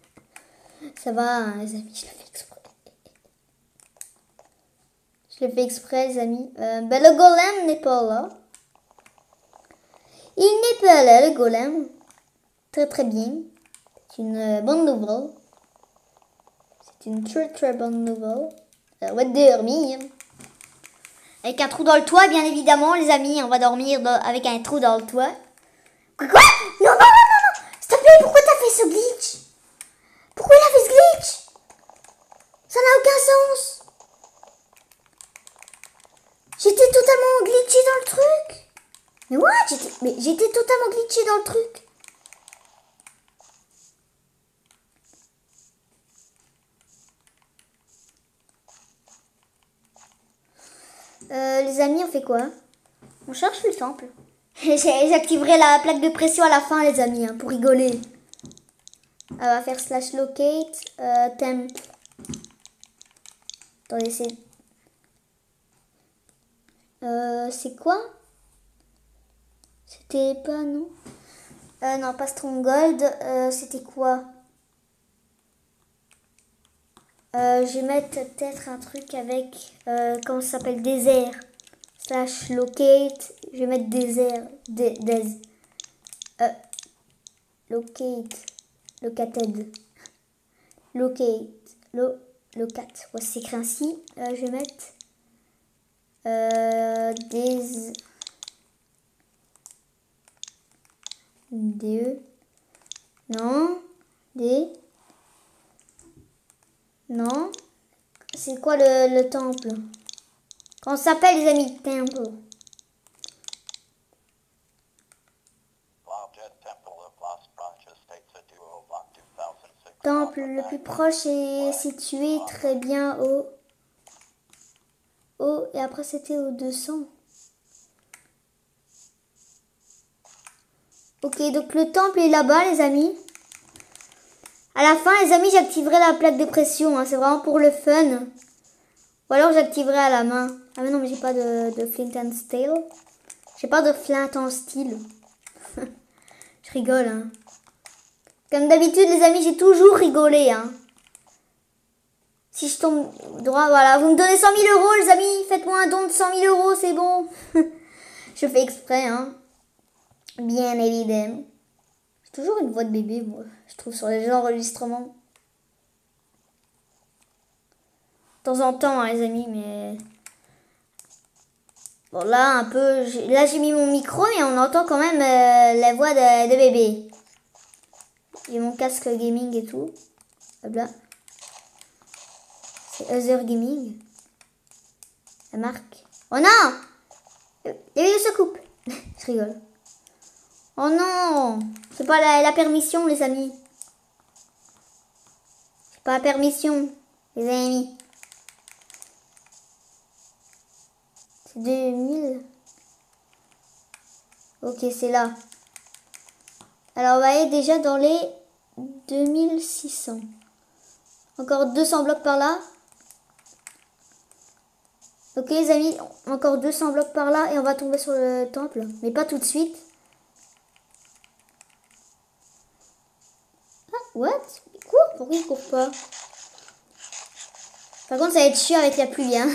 Ça va, les amis, je le fais exprès. Je le fais exprès, les amis. Euh, ben, le golem n'est pas là. Il n'est pas là, le golem. Très très bien. C'est une euh, bonne nouvelle. C'est une très très bonne nouvelle. Euh, on va dormir. Avec un trou dans le toit, bien évidemment, les amis. On va dormir avec un trou dans le toit. Quoi Non, non, non pourquoi t'as fait ce glitch? Pourquoi il a fait ce glitch? Ça n'a aucun sens. J'étais totalement glitché dans le truc. Mais what? Mais j'étais totalement glitché dans le truc. Euh, les amis, on fait quoi? On cherche le temple. J'activerai la plaque de pression à la fin, les amis, hein, pour rigoler. On va faire slash locate euh, temp. Attendez, c'est... Euh, c'est quoi? C'était pas, non? Euh, Non, pas Stronghold. Euh, C'était quoi? Je vais mettre peut-être un truc avec... comment ça s'appelle? Désert. Slash locate. Je vais mettre désert. Des. des euh, locate. Located. Locate. Lo, locate. Ouais, c'est écrit ainsi. Je vais mettre. Euh, des. Des. Non. Des. Non. C'est quoi le, le temple? Ça s'appelle les amis Temple. Temple le plus proche est situé très bien au... au et après c'était au 200. Ok, donc le temple est là-bas les amis. À la fin, les amis, j'activerai la plaque de pression. Hein. C'est vraiment pour le fun. Ou alors j'activerai à la main. Ah mais non, mais j'ai pas de, flint and steel. J'ai pas de flint en steel. Je rigole, hein. Comme d'habitude, les amis, j'ai toujours rigolé, hein. Si je tombe droit, voilà. Vous me donnez 100 000 euros, les amis. Faites-moi un don de 100 000 euros, c'est bon. je fais exprès, hein. Bien évidemment. J'ai toujours une voix de bébé, moi. Je trouve sur les enregistrements. De temps en temps, hein, les amis, mais... Bon, là, un peu... Là, j'ai mis mon micro et on entend quand même euh, la voix de, de bébé. J'ai mon casque gaming et tout. Hop là. C'est Other Gaming. La marque. Oh non La vidéo se coupe. Je rigole. Oh non C'est pas la, la, permission, les amis. C'est pas la permission, les amis. 2000. Ok, c'est là. Alors, on va aller déjà dans les 2600. Encore 200 blocs par là. Ok, les amis, encore 200 blocs par là et on va tomber sur le temple. Mais pas tout de suite. What? Il court Pourquoi il court pas? Par contre, ça va être chiant avec la pluie. Hein.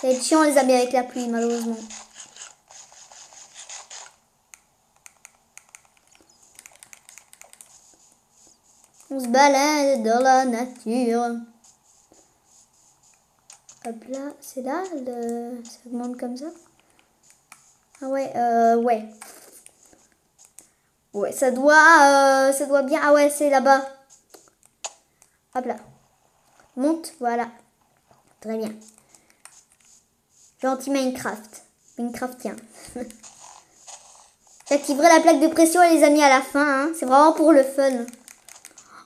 Ça va être chiant les amis avec la pluie, malheureusement. On se balade dans la nature. Hop là, c'est là, le... ça augmente comme ça. Ah ouais, euh, ouais. Ouais, ça doit, euh, ça doit bien. Ah ouais, c'est là-bas. Hop là. Monte, voilà. Très bien. Gentil Minecraft. Minecraftien. J'activerai la plaque de pression les amis à la fin. Hein. C'est vraiment pour le fun.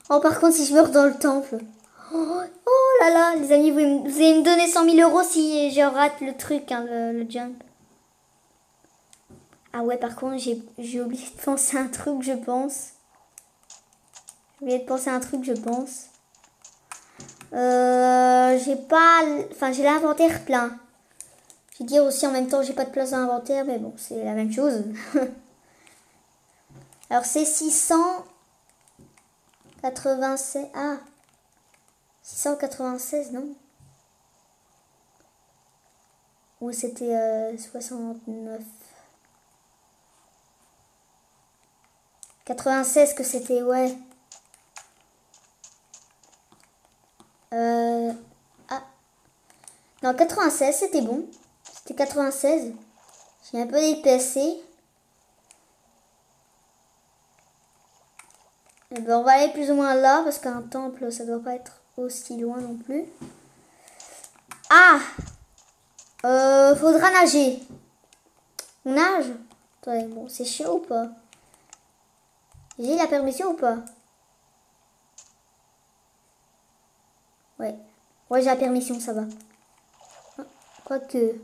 Oh, par contre, si je meurs dans le temple. Oh, oh là là, les amis, vous, allez me donner 100 000 euros si je rate le truc, hein, le, le jump. Ah ouais, par contre, j'ai oublié de penser à un truc, je pense. J'ai oublié de penser à un truc, je pense. Euh, j'ai pas... Enfin, j'ai l'inventaire plein. Je vais dire aussi en même temps, j'ai pas de place dans l'inventaire, mais bon, c'est la même chose. Alors, c'est 696... Ah 696, non Ou c'était euh, 69 96 que c'était, ouais. Euh... Ah. Non, 96, c'était bon. C'était 96. J'ai un peu déplacé. Et eh ben, on va aller plus ou moins là, parce qu'un temple, ça doit pas être aussi loin non plus. Ah euh, Faudra nager. On nage? Bon, c'est chiant ou pas? J'ai la permission ou pas? Ouais. Ouais, j'ai la permission, ça va. Ah, quoique...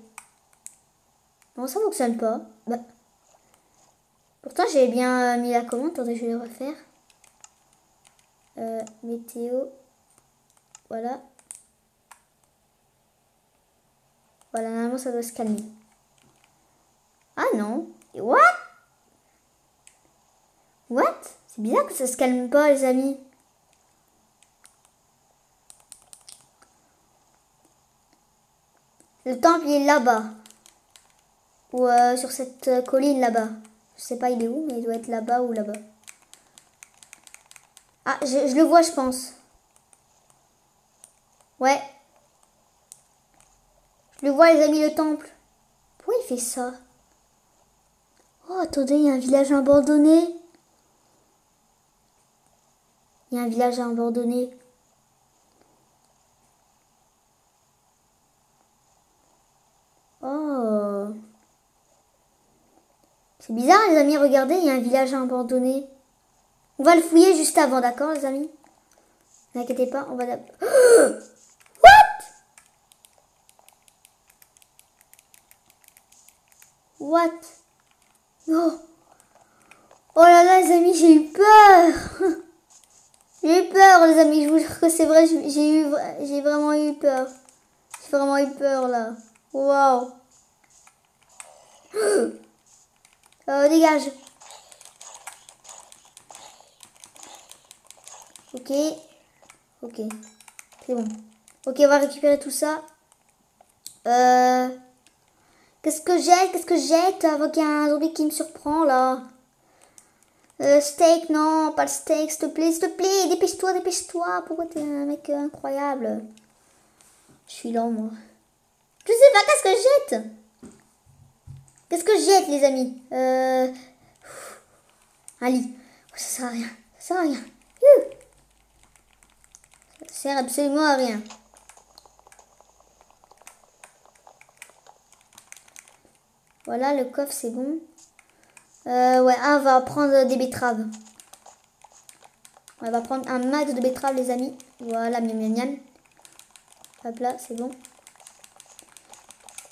Non, ça fonctionne pas. Bah. Pourtant, j'ai bien mis la commande. Attendez, je vais le refaire. Euh, météo. Voilà. Voilà, normalement, ça doit se calmer. Ah non. What? What? C'est bizarre que ça se calme pas, les amis. Le temple, est là-bas. Ou euh, sur cette euh, colline là-bas. Je sais pas, il est où, mais il doit être là-bas ou là-bas. Ah, je, je le vois, je pense. Ouais. Je le vois, les amis, le temple. Pourquoi il fait ça? Oh, attendez, il y a un village abandonné. Il y a un village abandonné. Oh. Bizarre, les amis, regardez, il y a un village abandonné. On va le fouiller juste avant, d'accord, les amis? Ne inquiétez pas, on va... What? What? Oh Oh là là, les amis, j'ai eu peur. J'ai eu peur, les amis, je vous jure que c'est vrai, j'ai eu, j'ai vraiment eu peur. J'ai vraiment eu peur, là. Waouh euh, Dégage Ok. Ok. C'est bon. Ok, on va récupérer tout ça. Euh... Qu'est-ce que j'ai? Qu'est-ce que j'ai? Avant qu'il y ait un zombie qui me surprend là euh, steak, non, pas le steak, s'il te plaît, s'il te plaît, dépêche-toi, dépêche-toi. Pourquoi t'es un mec incroyable? Je suis lent, moi. Je sais pas, qu'est-ce que je jette Qu'est-ce que je jette, les amis Euh... Un lit. Ça sert à rien. Ça sert à rien. Ça sert absolument à rien. Voilà, le coffre, c'est bon. Euh, ouais, on va prendre des betteraves. On va prendre un max de betteraves, les amis. Voilà, miam miam miam. Hop là, c'est bon.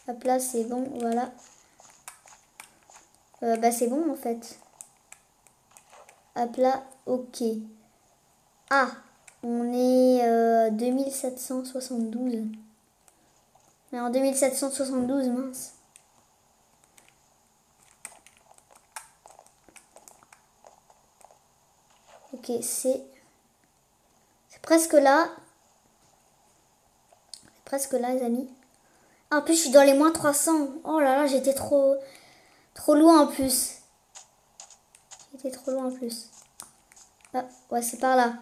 Hop là, c'est bon, voilà. Euh, bah, c'est bon, en fait. Hop là, ok. Ah, on est euh, 2772. Mais en 2772, mince. Ok, c'est... C'est presque là. C'est presque là, les amis. Ah, en plus, je suis dans les moins 300. Oh là là, j'étais trop... Trop loin en plus. J'étais trop loin en plus. Ah, ouais, c'est par là.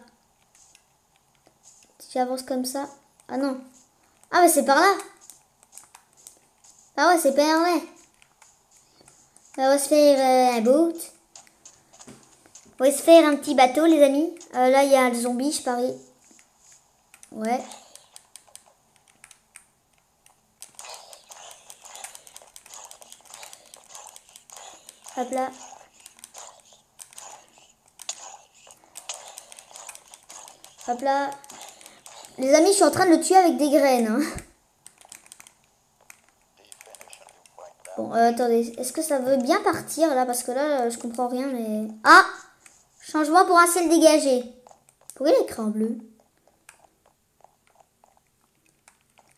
Si j'avance comme ça... Ah non. Ah, mais c'est par là. Ah ouais, c'est par là. On va se faire euh, un boot. On va se faire un petit bateau, les amis. Euh, là, il y a un zombie, je parie. Ouais. Hop là. Hop là. Les amis, je suis en train de le tuer avec des graines. Hein. Bon, euh, attendez. Est-ce que ça veut bien partir là? Parce que là, je comprends rien, mais... Ah Changement pour un ciel dégagé. Pourquoi en bleu?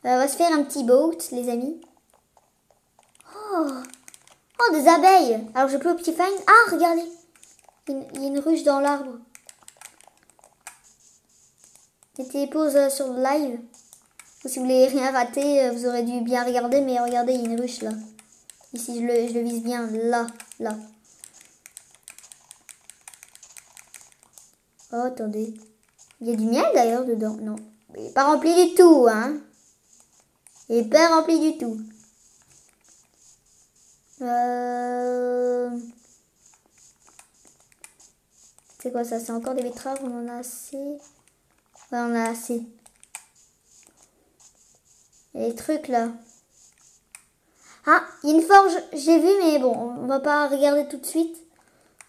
Euh, On va se faire un petit boat, les amis. Des abeilles Alors, je peux Optifine. Ah, regardez il y a une ruche dans l'arbre. Mettez pause euh, sur le live. Si vous voulez rien rater, euh, vous aurez dû bien regarder. Mais regardez, il y a une ruche là. Ici, je le, je le vise bien. Là, là. Oh, attendez. Il y a du miel d'ailleurs dedans. Non. Il n'est pas rempli du tout, hein. Il n'est pas rempli du tout. Euh... C'est quoi ça? C'est encore des betteraves? On en a assez? Ouais, on a assez. Il y a des trucs là. Ah, il y a une forge. J'ai vu, mais bon, on va pas regarder tout de suite.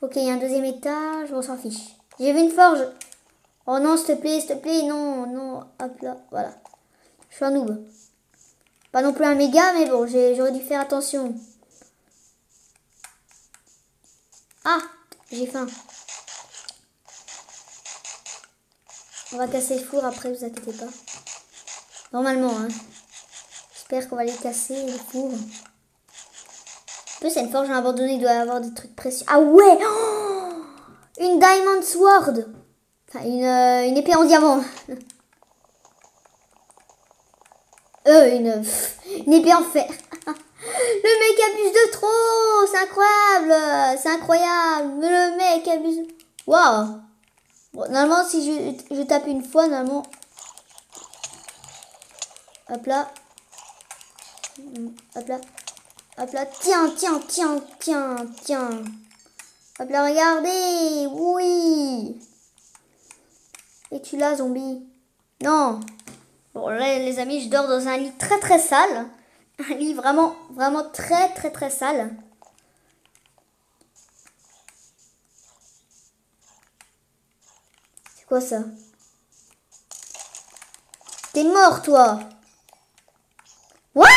Ok, il y a un deuxième étage. On s'en fiche. J'ai vu une forge. Oh non, s'il te plaît, s'il te plaît, non, non. Hop là, voilà. Je suis un noob. Pas non plus un méga, mais bon, j'aurais dû faire attention. Ah, j'ai faim. On va casser le four après, vous inquiétez pas. Normalement, hein. J'espère qu'on va les casser, le four. En plus, une forge abandonnée, il doit y avoir des trucs précieux. Ah ouais oh une Diamond Sword. Enfin, une, euh, une épée en diamant. Euh, une, une épée en fer. Le mec abuse de trop, c'est incroyable, c'est incroyable. Le mec abuse. Waouh. Bon, normalement, si je, tape une fois, normalement. Hop là. Hop là. Hop là. Tiens, tiens, tiens, tiens, tiens. Hop là, regardez. Oui. Et tu l'as, zombie. Non. Bon, là, les amis, je dors dans un lit très très sale. Un lit vraiment, vraiment très très très sale. C'est quoi ça? T'es mort, toi What?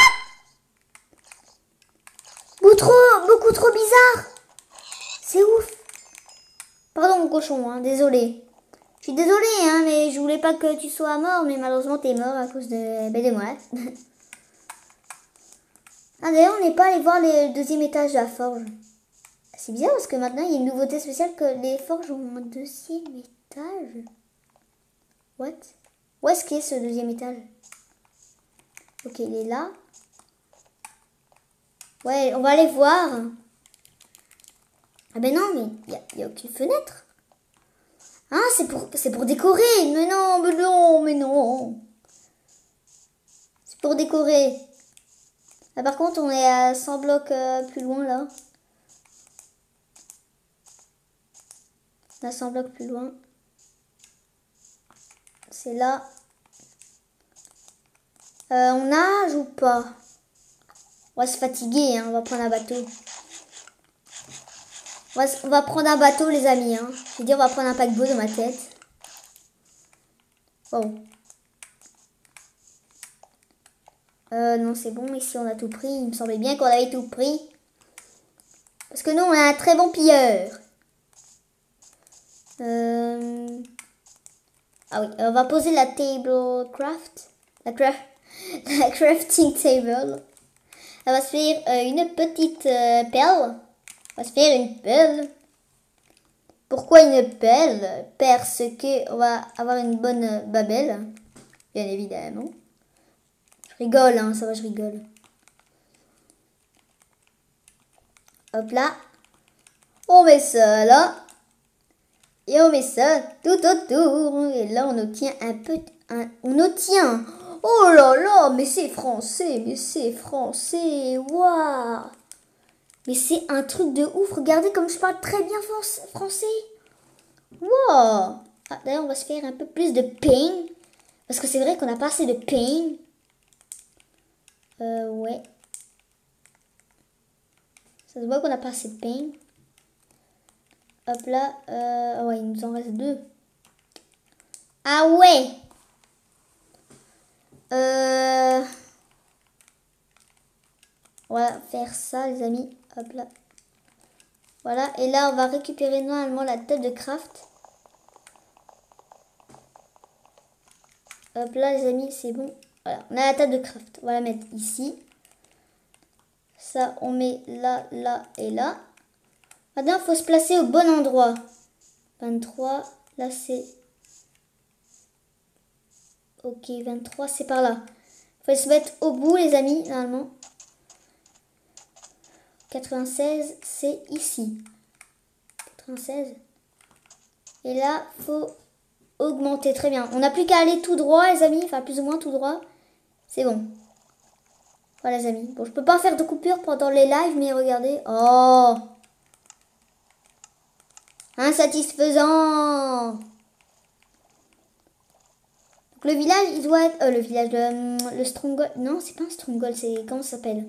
Beaucoup trop, beaucoup trop bizarre C'est ouf Pardon mon cochon, hein, désolé. Je suis désolée, hein, mais je voulais pas que tu sois mort, mais malheureusement t'es mort à cause de, ben, de moi. ah d'ailleurs, on n'est pas allé voir le deuxième étage de la forge. C'est bizarre parce que maintenant il y a une nouveauté spéciale que les forges ont un deuxième étage. What? Où est-ce qu'il est ce deuxième étage? Ok, il est là. Ouais, on va aller voir. Ah ben non, mais il n'y a, a aucune fenêtre. Ah, c'est pour, c'est pour décorer. Mais non, mais non, mais non. C'est pour décorer. Ah, par contre, on est à 100 blocs euh, plus loin, là. On 100 blocs plus loin. C'est là. Euh, on nage ou pas? On va se fatiguer, hein. on va prendre un bateau. On va, prendre un bateau, les amis. Hein. Je veux dire, on va prendre un paquebot dans ma tête. Oh. Euh, non, c'est bon. Ici, on a tout pris. Il me semblait bien qu'on avait tout pris. Parce que nous, on a un très bon pilleur. Euh... Ah oui, on va poser la table craft. La, craft... la crafting table. Elle va se faire euh, une petite euh, perle. On va se faire une pelle. Pourquoi une pelle? Parce que on va avoir une bonne babelle, bien évidemment. Rigole, hein, ça va, je rigole. Hop là. On met ça là. Et on met ça tout autour. Et là, on obtient un peu... on obtient... Oh là là, mais c'est français, mais c'est français. Waouh mais c'est un truc de ouf. Regardez comme je parle très bien français. Wow. Ah, D'ailleurs, on va se faire un peu plus de pain. Parce que c'est vrai qu'on a pas assez de pain. Euh, ouais. Ça se voit qu'on a pas assez de pain. Hop là. Euh, ouais, il nous en reste deux. Ah ouais. Euh... On va faire ça, les amis. Hop là. Voilà. Et là, on va récupérer normalement la tête de craft. Hop là, les amis, c'est bon. Voilà. On a la table de craft. On va la mettre ici. Ça, on met là, là et là. Maintenant, il faut se placer au bon endroit. 23. Là, c'est... Ok, 23, c'est par là. Il faut se mettre au bout, les amis, normalement. 96, c'est ici. 96. Et là, faut augmenter. Très bien. On n'a plus qu'à aller tout droit, les amis. Enfin, plus ou moins tout droit. C'est bon. Voilà, les amis. Bon, je peux pas faire de coupure pendant les lives, mais regardez. Oh Insatisfaisant Donc, le village, il doit être... Euh, le village, de le Stronghold... Non, c'est pas un Stronghold, c'est... Comment ça s'appelle?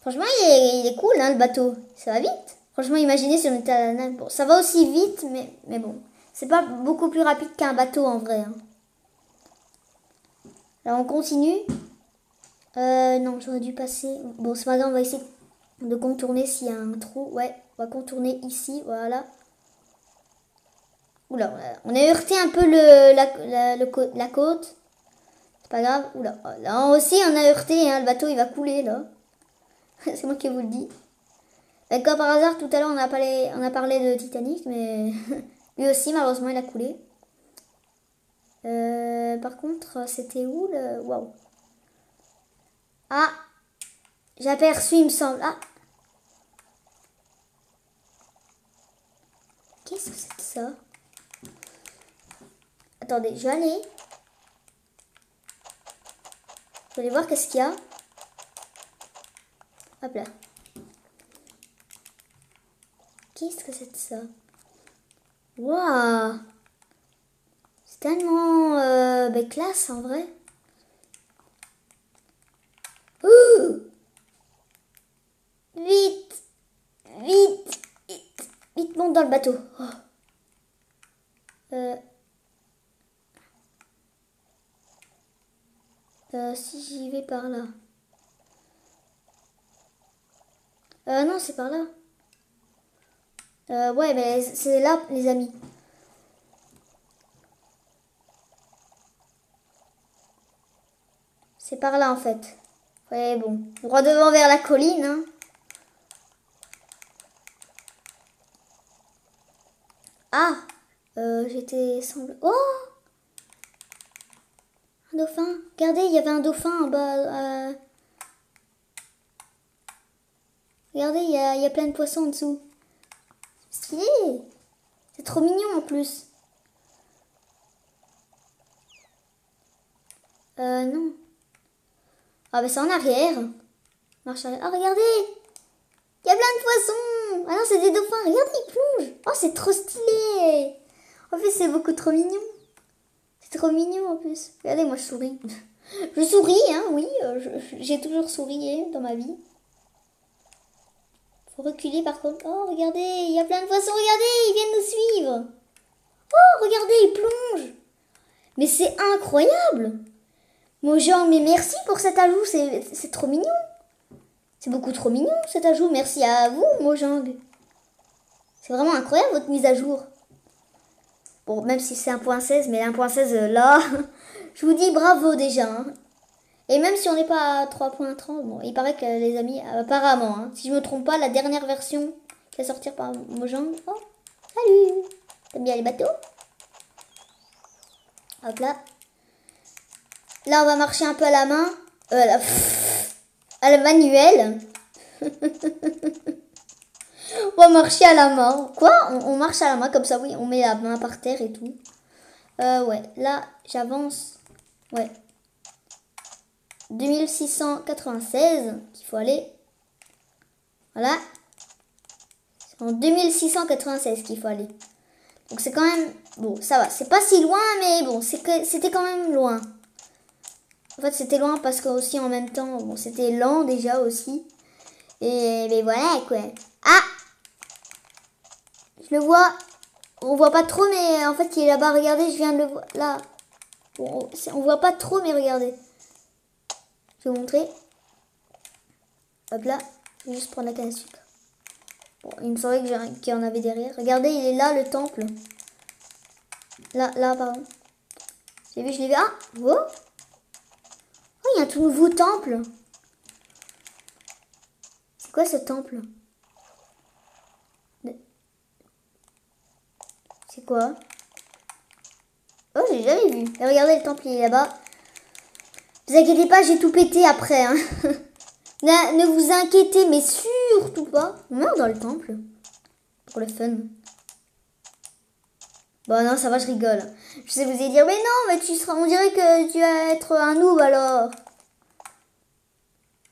Franchement, il est, cool, hein, le bateau. Ça va vite. Franchement, imaginez si on était à la nage. Bon, ça va aussi vite, mais, mais bon. C'est pas beaucoup plus rapide qu'un bateau, en vrai. Hein. Alors, on continue. Euh, non, j'aurais dû passer... Bon, ce matin, on va essayer de contourner s'il y a un trou. Ouais, on va contourner ici, voilà. Oula, on a heurté un peu le, la, la côte. C'est pas grave. Oula, là aussi, on a heurté, hein, le bateau, il va couler, là. c'est moi qui vous le dis. Comme par hasard, tout à l'heure, on a parlé de Titanic, mais lui aussi, malheureusement, il a coulé. Euh, par contre, c'était où le... Waouh. Ah J'ai il me semble. Ah Qu'est-ce que c'est que ça? Attendez, je vais aller. Je vais aller voir qu'est-ce qu'il y a. Hop là. Qu'est-ce que c'est que ça? Waouh tellement euh, ben, classe en vrai. Ouh vite, vite, vite, vite, monte dans le bateau. Oh. Euh. Euh, si j'y vais par là. Euh, non, c'est par là. Euh, ouais, mais c'est là, les amis. C'est par là, en fait. Ouais, bon. Droit devant vers la colline, hein. Ah euh, J'étais semble... Oh Un dauphin Regardez, il y avait un dauphin en bas. Euh. Regardez, il y a, y a plein de poissons en dessous. Stylé C'est trop mignon en plus. Euh, non. Ah, bah c'est en arrière. Marche arrière. Oh, regardez Il y a plein de poissons Ah non, c'est des dauphins. Regardez, ils plongent. Oh, c'est trop stylé En fait, c'est beaucoup trop mignon. C'est trop mignon en plus. Regardez, moi je souris. je souris, hein, oui. Euh, j'ai toujours sourié dans ma vie. Faut reculer par contre. Oh, regardez, il y a plein de poissons. Regardez, ils viennent nous suivre. Oh, regardez, ils plongent. Mais c'est incroyable. Mojang, mais merci pour cet ajout. C'est trop mignon. C'est beaucoup trop mignon cet ajout. Merci à vous, Mojang. C'est vraiment incroyable votre mise à jour. Bon, même si c'est 1.16, mais 1.16 euh, là, je vous dis bravo déjà. Hein. Et même si on n'est pas à 3.30, bon, il paraît que les amis, apparemment, hein, si je me trompe pas, la dernière version qui va sortir par Mojang. Oh, salut T'aimes bien les bateaux? Hop là. Là, on va marcher un peu à la main. Euh, la, à la manuelle. on va marcher à la main. Quoi? On, marche à la main comme ça, oui. On met la main par terre et tout. Euh, ouais, là, j'avance. Ouais. 2696 qu'il faut aller. Voilà. C'est en 2696 qu'il faut aller. Donc c'est quand même... Bon, ça va. C'est pas si loin, mais bon, c'était quand même loin. En fait, c'était loin parce que aussi en même temps, bon, c'était lent déjà aussi. Et mais voilà quoi. Ah Je le vois. On voit pas trop, mais en fait, il est là-bas. Regardez, je viens de le voir. Là. Bon, on voit pas trop, mais regardez. Je vais vous montrer. Hop là. Je vais juste prendre la canne à sucre. Bon, il me semblait qu'il y en avait derrière. Regardez, il est là, le temple. Là, là, pardon. J'ai vu, je l'ai vu. Ah Oh, il y a un tout nouveau temple. C'est quoi ce temple? C'est quoi? Oh, j'ai jamais vu. regardez, le temple, il est là-bas. Ne vous inquiétez pas, j'ai tout pété après. Hein. ne, vous inquiétez, mais surtout pas. On meurt dans le temple? Pour le fun. Bon, non, ça va, je rigole. Je sais vous allez dire, mais non, mais tu seras, on dirait que tu vas être un noob alors.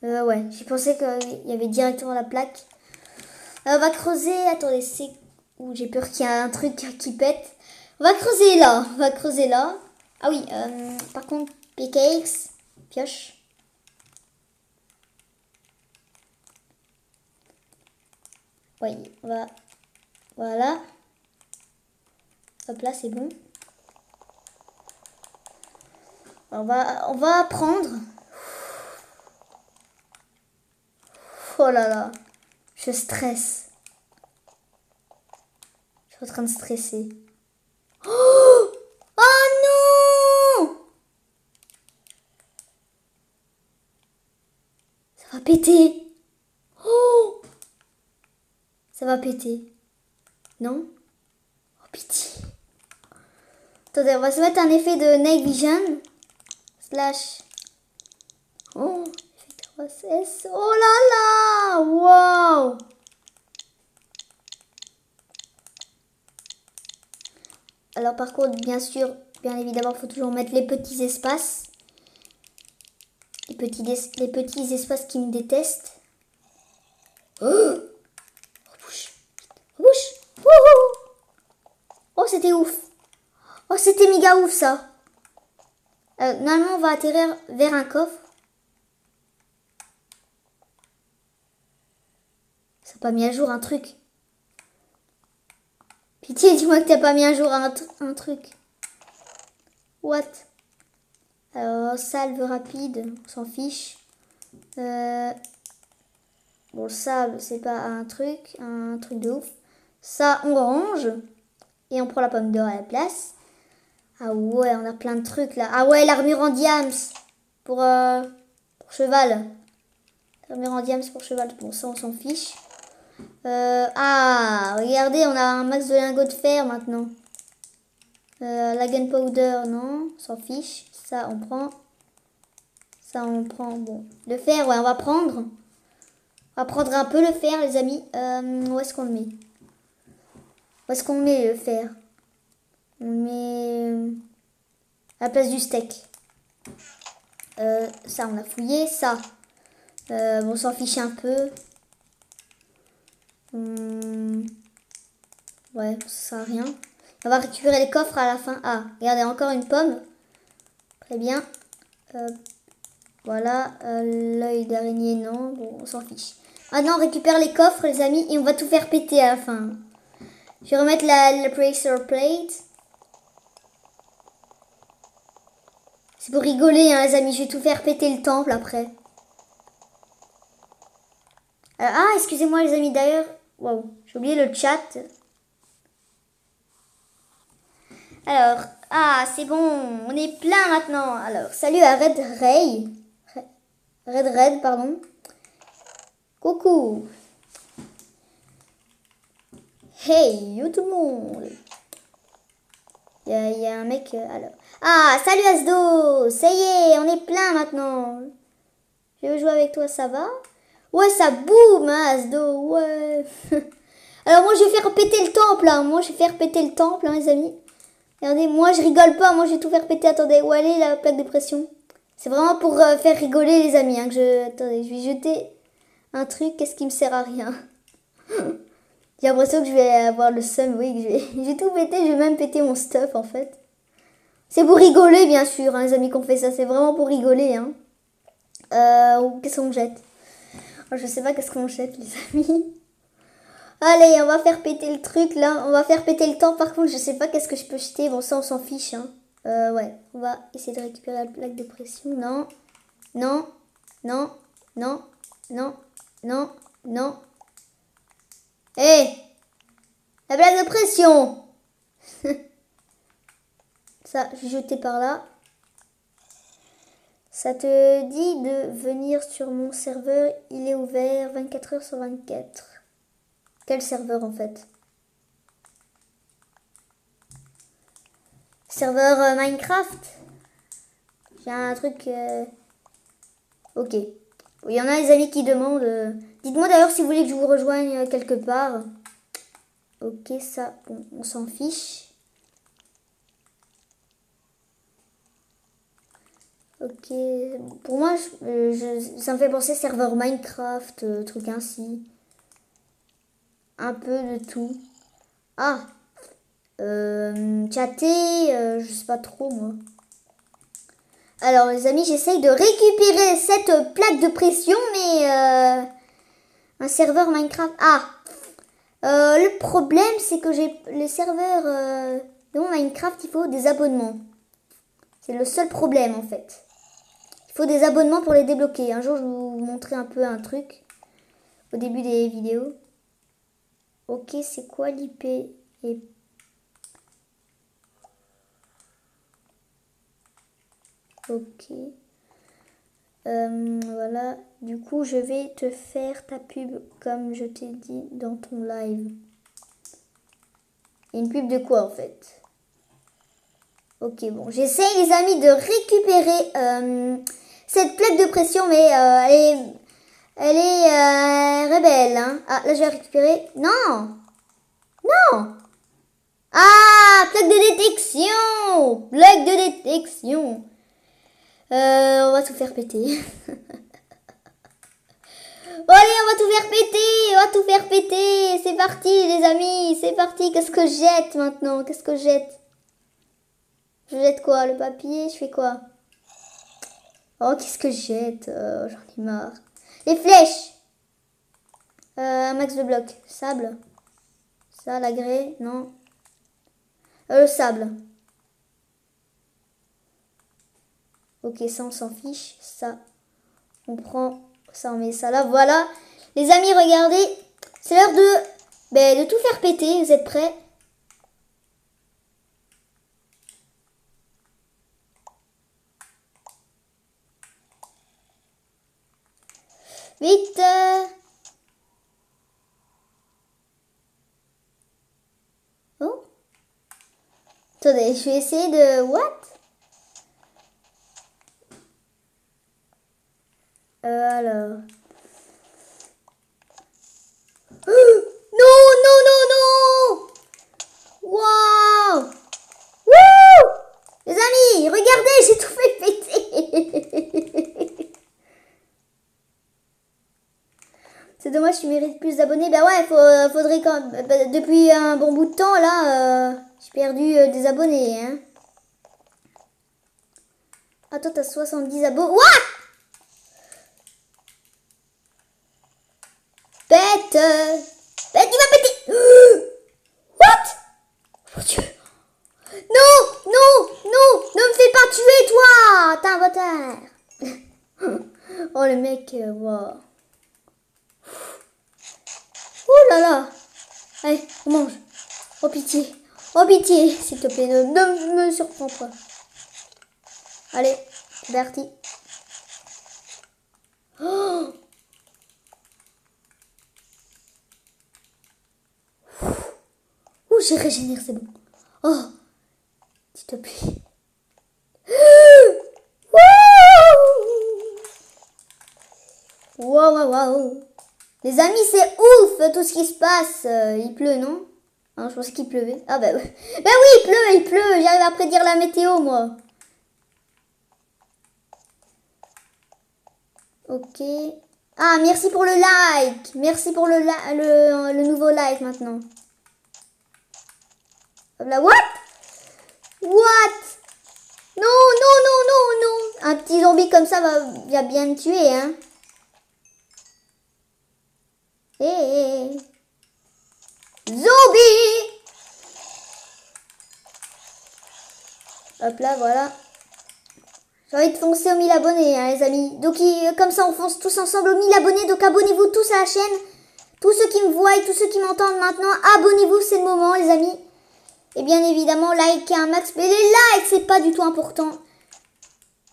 Euh, ouais, j'ai pensé qu'il y avait directement la plaque. Euh, on va creuser, attendez, c'est où j'ai peur qu'il y ait un truc qui pète. On va creuser là, on va creuser là. Ah oui, euh, par contre, PKX, pioche. Oui, on va, voilà. Hop là, c'est bon. On va, on va prendre. Oh là là, je stresse. Je suis en train de stresser. Oh, oh non Ça va péter. Oh Ça va péter. Non? Oh pitié. Attendez, on va se mettre un effet de night vision. Slash. Oh, 3S. Oh là là Wow Alors par contre, bien sûr, bien évidemment, il faut toujours mettre les petits espaces. Les petits, les petits espaces qui me détestent. Oh Oh, c'était ouf Oh, c'était méga ouf, ça euh, Normalement, on va atterrir vers un coffre. Ça n'a pas mis à jour un truc. Pitié, dis-moi que t'as pas mis un jour un, truc. What? Alors, salve rapide, on s'en fiche. Euh, bon, le sable, c'est pas un truc, un truc de ouf. Ça, on range. Et on prend la pomme d'or à la place. Ah ouais, on a plein de trucs là. Ah ouais, l'armure en diams pour, euh, pour cheval. L'armure en diams pour cheval. Bon, ça, on s'en fiche. Euh, ah, regardez, on a un max de lingots de fer maintenant. Euh, la gunpowder, non, on s'en fiche. Ça, on prend. Ça, on prend. Bon, le fer, ouais, on va prendre. On va prendre un peu le fer, les amis. Euh, où est-ce qu'on le met? Où est-ce qu'on met le fer? On met à la place du steak. ça, on a fouillé. Ça, on s'en fiche un peu. Hmm. Ouais, ça sert à rien. On va récupérer les coffres à la fin. Ah, regardez, encore une pomme. Très bien. Voilà, euh, l'œil d'araignée, non. Bon, on s'en fiche. Maintenant, on récupère les coffres, les amis, et on va tout faire péter à la fin. Je vais remettre la, la plate. C'est pour rigoler, hein, les amis. Je vais tout faire péter le temple après. Euh, ah, excusez-moi, les amis, d'ailleurs. Wow, j'ai oublié le chat. Alors, ah, c'est bon, on est plein maintenant. Alors, salut à Red Ray. Red Red, pardon. Coucou. Hey, yo tout le monde. Il y, a un mec, euh, alors. Ah, salut Asdo. Ça y est, on est plein maintenant. Je veux jouer avec toi, ça va? Ouais, ça boum, hein, Asdo, ouais. Alors moi, je vais faire péter le temple. Hein. Moi, je vais faire péter le temple, hein, les amis. Regardez, moi, je rigole pas. Moi, je vais tout faire péter. Attendez, où elle est, la plaque de pression? C'est vraiment pour euh, faire rigoler, les amis, hein, que je... Attendez, je vais jeter un truc. Qu'est-ce qui me sert à rien? J'ai l'impression que je vais avoir le seum, oui, que je vais... je vais tout péter. Je vais même péter mon stuff, en fait. C'est pour rigoler, bien sûr, hein, les amis, qu'on fait ça. C'est vraiment pour rigoler, hein. Euh, qu'est-ce qu'on jette? Je sais pas qu'est-ce qu'on jette, les amis. Allez, on va faire péter le truc là. On va faire péter le temps. Par contre, je sais pas qu'est-ce que je peux jeter. Bon, ça, on s'en fiche. Hein. Euh, ouais, on va essayer de récupérer la plaque de pression. Non, non, non, non, non, non, non. Hé La plaque de pression Ça, je vais jeter par là. Ça te dit de venir sur mon serveur, il est ouvert 24 heures sur 24. Quel serveur en fait? Serveur euh, Minecraft? J'ai un truc... Euh, ok. Il y en a des amis qui demandent... Euh, dites-moi d'ailleurs si vous voulez que je vous rejoigne quelque part. Ok, ça, on s'en fiche. Ok. Pour moi, euh, ça me fait penser serveur Minecraft, euh, truc ainsi. Un peu de tout. Ah euh, Chatter, je sais pas trop moi. Alors les amis, j'essaye de récupérer cette plaque de pression, mais un serveur Minecraft. Ah Le problème, c'est que j'ai les serveurs de Minecraft, il faut des abonnements. C'est le seul problème en fait. Il faut des abonnements pour les débloquer. Un jour, je vais vous montrer un peu un truc au début des vidéos. Ok, c'est quoi l'IP et... Ok. Euh, voilà. Du coup, je vais te faire ta pub comme je t'ai dit dans ton live. Une pub de quoi en fait? Ok, bon, j'essaye les amis de récupérer euh, cette plaque de pression, mais euh, elle est, elle est euh, rebelle. Hein. Ah, là je vais récupérer. Non Non Ah, plaque de détection Plaque de détection euh, On va tout faire péter. allez, on va tout faire péter, on va tout faire péter. C'est parti, les amis, c'est parti. Qu'est-ce que je jette maintenant? Qu'est-ce que je jette? Je jette quoi? Le papier? Je fais quoi? Oh, qu'est-ce que je jette oh, J'en ai marre. Les flèches euh, max de blocs. Sable Ça, la grès Non. Euh, le sable. Ok, ça, on s'en fiche. Ça, on prend ça, on met ça là. Voilà. Les amis, regardez. C'est l'heure de, ben, de tout faire péter. Vous êtes prêts? Vite. Oh. Attendez, je vais essayer de... What? Euh, alors. non, non, non, non. Waouh. Les amis, regardez, j'ai tout fait péter C'est dommage, tu mérites plus d'abonnés. Bah ouais, faut, faudrait quand bah, depuis un bon bout de temps, là, euh, j'ai perdu euh, des abonnés, hein. Attends, t'as 70 abonnés. What? Pète Pète, il va péter What? Mon Dieu Non Non Non Ne me fais pas tuer, toi T'es un bâtard Oh, le mec, euh, wow. Oh là là Allez, on mange. Oh, pitié. Oh, pitié, s'il te plaît, ne, me surprends pas. Allez, Bertie. Oh j'ai régénéré, c'est bon. Oh, s'il te plaît. Waouh, waouh, waouh. Les amis, c'est ouf tout ce qui se passe. Euh, il pleut, non hein, Je pensais qu'il pleuvait. Ah bah, bah oui, il pleut, il pleut. J'arrive à prédire la météo, moi. Ok. Ah, merci pour le like. Merci pour le, le, le nouveau like maintenant. What? What? Non, non, non, non, non Un petit zombie comme ça va, va bien me tuer, hein Zombie Hop là, voilà. J'ai envie de foncer aux 1000 abonnés, hein, les amis. Donc, comme ça, on fonce tous ensemble aux 1000 abonnés. Donc, abonnez-vous tous à la chaîne. Tous ceux qui me voient, tous ceux qui m'entendent maintenant, abonnez-vous, c'est le moment, les amis. Et bien évidemment, likez un max. Mais les likes, c'est pas du tout important.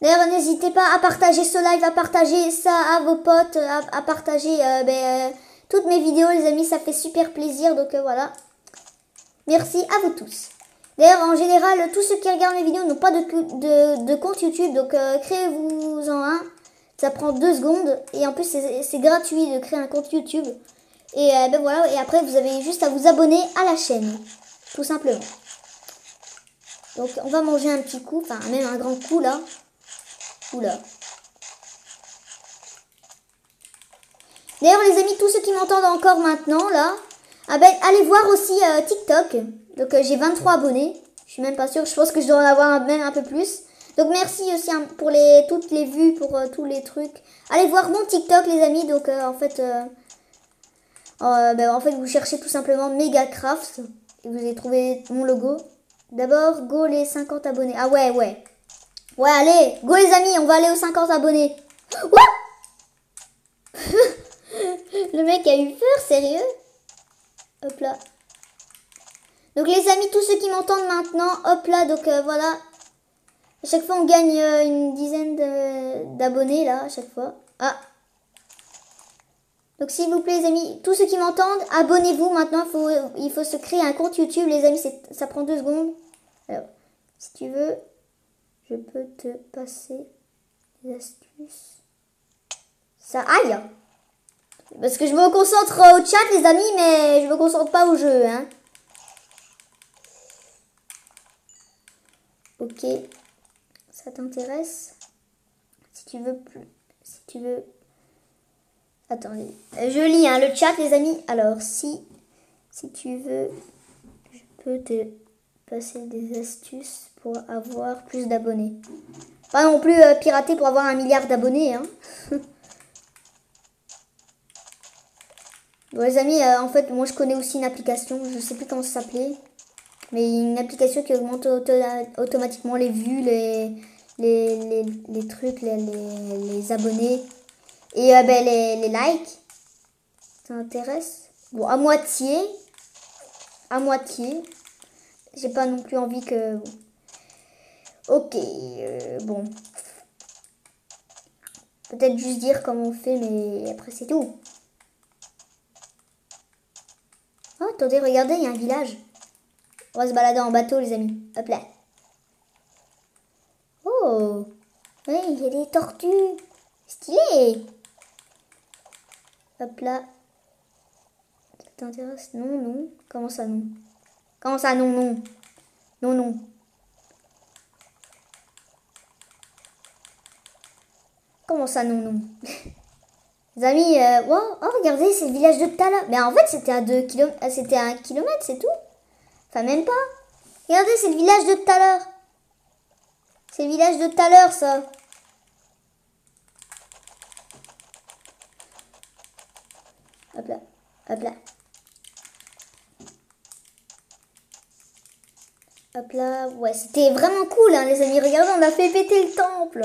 D'ailleurs, n'hésitez pas à partager ce live, à partager ça à vos potes, à, partager euh, ben, euh, toutes mes vidéos, les amis. Ça fait super plaisir. Donc euh, voilà. Merci à vous tous. D'ailleurs, en général, tous ceux qui regardent mes vidéos n'ont pas de, compte YouTube. Donc créez-vous-en un. Ça prend deux secondes. Et en plus, c'est gratuit de créer un compte YouTube. Et ben voilà. Et après, vous avez juste à vous abonner à la chaîne tout simplement. Donc on va manger un petit coup, enfin même un grand coup là. Oula. D'ailleurs les amis, tous ceux qui m'entendent encore maintenant là, ah ben, allez voir aussi euh, TikTok. Donc euh, j'ai 23 abonnés. Je suis même pas sûre, je pense que je dois en avoir même un peu plus. Donc merci aussi hein, pour les toutes les vues, pour euh, tous les trucs. Allez voir mon TikTok les amis. Donc en fait, ben, en fait vous cherchez tout simplement Megacraft vous avez trouvé mon logo. D'abord, go les 50 abonnés. Ah ouais, ouais. Ouais, allez, go les amis, on va aller aux 50 abonnés. Le mec a eu peur, sérieux? Hop là. Donc les amis, tous ceux qui m'entendent maintenant, hop là, donc euh, voilà. À chaque fois, on gagne euh, une dizaine d'abonnés, là, à chaque fois. Ah, donc s'il vous plaît les amis, tous ceux qui m'entendent, abonnez-vous maintenant. Il faut, il faut se créer un compte YouTube les amis, ça prend deux secondes. Alors, Si tu veux, je peux te passer des astuces. Ça aille Parce que je me concentre au chat, les amis, mais je me concentre pas au jeu, hein. Ok. Ça t'intéresse? Si tu veux plus. Si tu veux. Attendez. Je lis hein, le chat, les amis. Alors, si, si tu veux, je peux te passer des astuces pour avoir plus d'abonnés. Pas non plus euh, pirater pour avoir un milliard d'abonnés. Hein. bon, les amis, euh, en fait, moi je connais aussi une application, je sais plus comment ça s'appelait. Mais une application qui augmente automatiquement les vues, les, les, les, trucs, les, les, abonnés et euh, ben, les, les likes. Ça intéresse? Bon, à moitié. À moitié. J'ai pas non plus envie que... Ok, euh, bon. Peut-être juste dire comment on fait, mais après c'est tout. Oh, attendez, regardez, il y a un village. On va se balader en bateau, les amis. Hop là. Oh Oui, il y a des tortues. Stylé Hop là. Ça t'intéresse? Non, non. Comment ça, non? Comment ça, non, non? Non, non. Comment ça, non, non? Les amis, euh, oh, regardez, c'est le village de tout Mais en fait, c'était à 2 km, euh, c'était à 1 km, c'est tout. Enfin, même pas. Regardez, c'est le village de tout à l'heure. C'est le village de tout à l'heure, ça. Hop là, hop là. Hop là, ouais, c'était vraiment cool, hein, les amis. Regardez, on a fait péter le temple.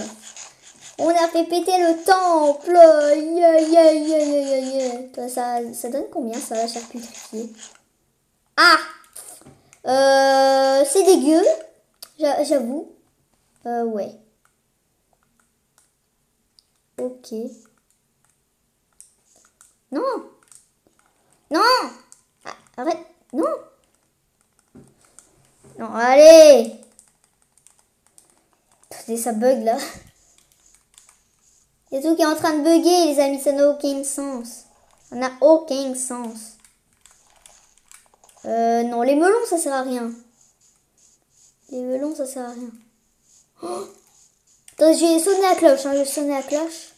On a fait péter le temple. Yeah, yeah, yeah, yeah, Ça, ça donne combien, ça, la charcuterie Ah euh, C'est dégueu, j'avoue. Euh, ouais. Ok. Non Non ah, Arrête Non Non, allez Ça bug là. A tout qui est en train de bugger, les amis, ça n'a aucun sens. Ça n'a aucun sens. Euh, non, les melons, ça sert à rien. Les melons, ça sert à rien. Oh Attends, j'ai sonné la cloche, hein, j'ai sonné la cloche.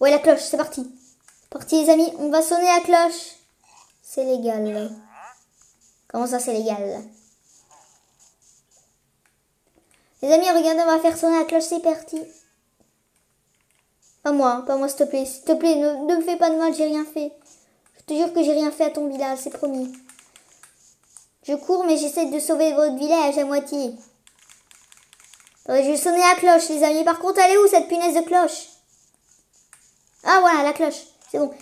Ouais, la cloche, c'est parti. Parti, les amis, on va sonner la cloche. C'est légal. Comment ça, c'est légal? Les amis, regardez, on va faire sonner la cloche, c'est parti. Pas moi, pas moi, s'il te plaît. S'il te plaît, ne, me fais pas de mal, j'ai rien fait. Je te jure que j'ai rien fait à ton village, c'est promis. Je cours, mais j'essaie de sauver votre village à moitié. je vais sonner la cloche, les amis. Par contre, elle est où, cette punaise de cloche? Ah, voilà, la cloche. C'est bon.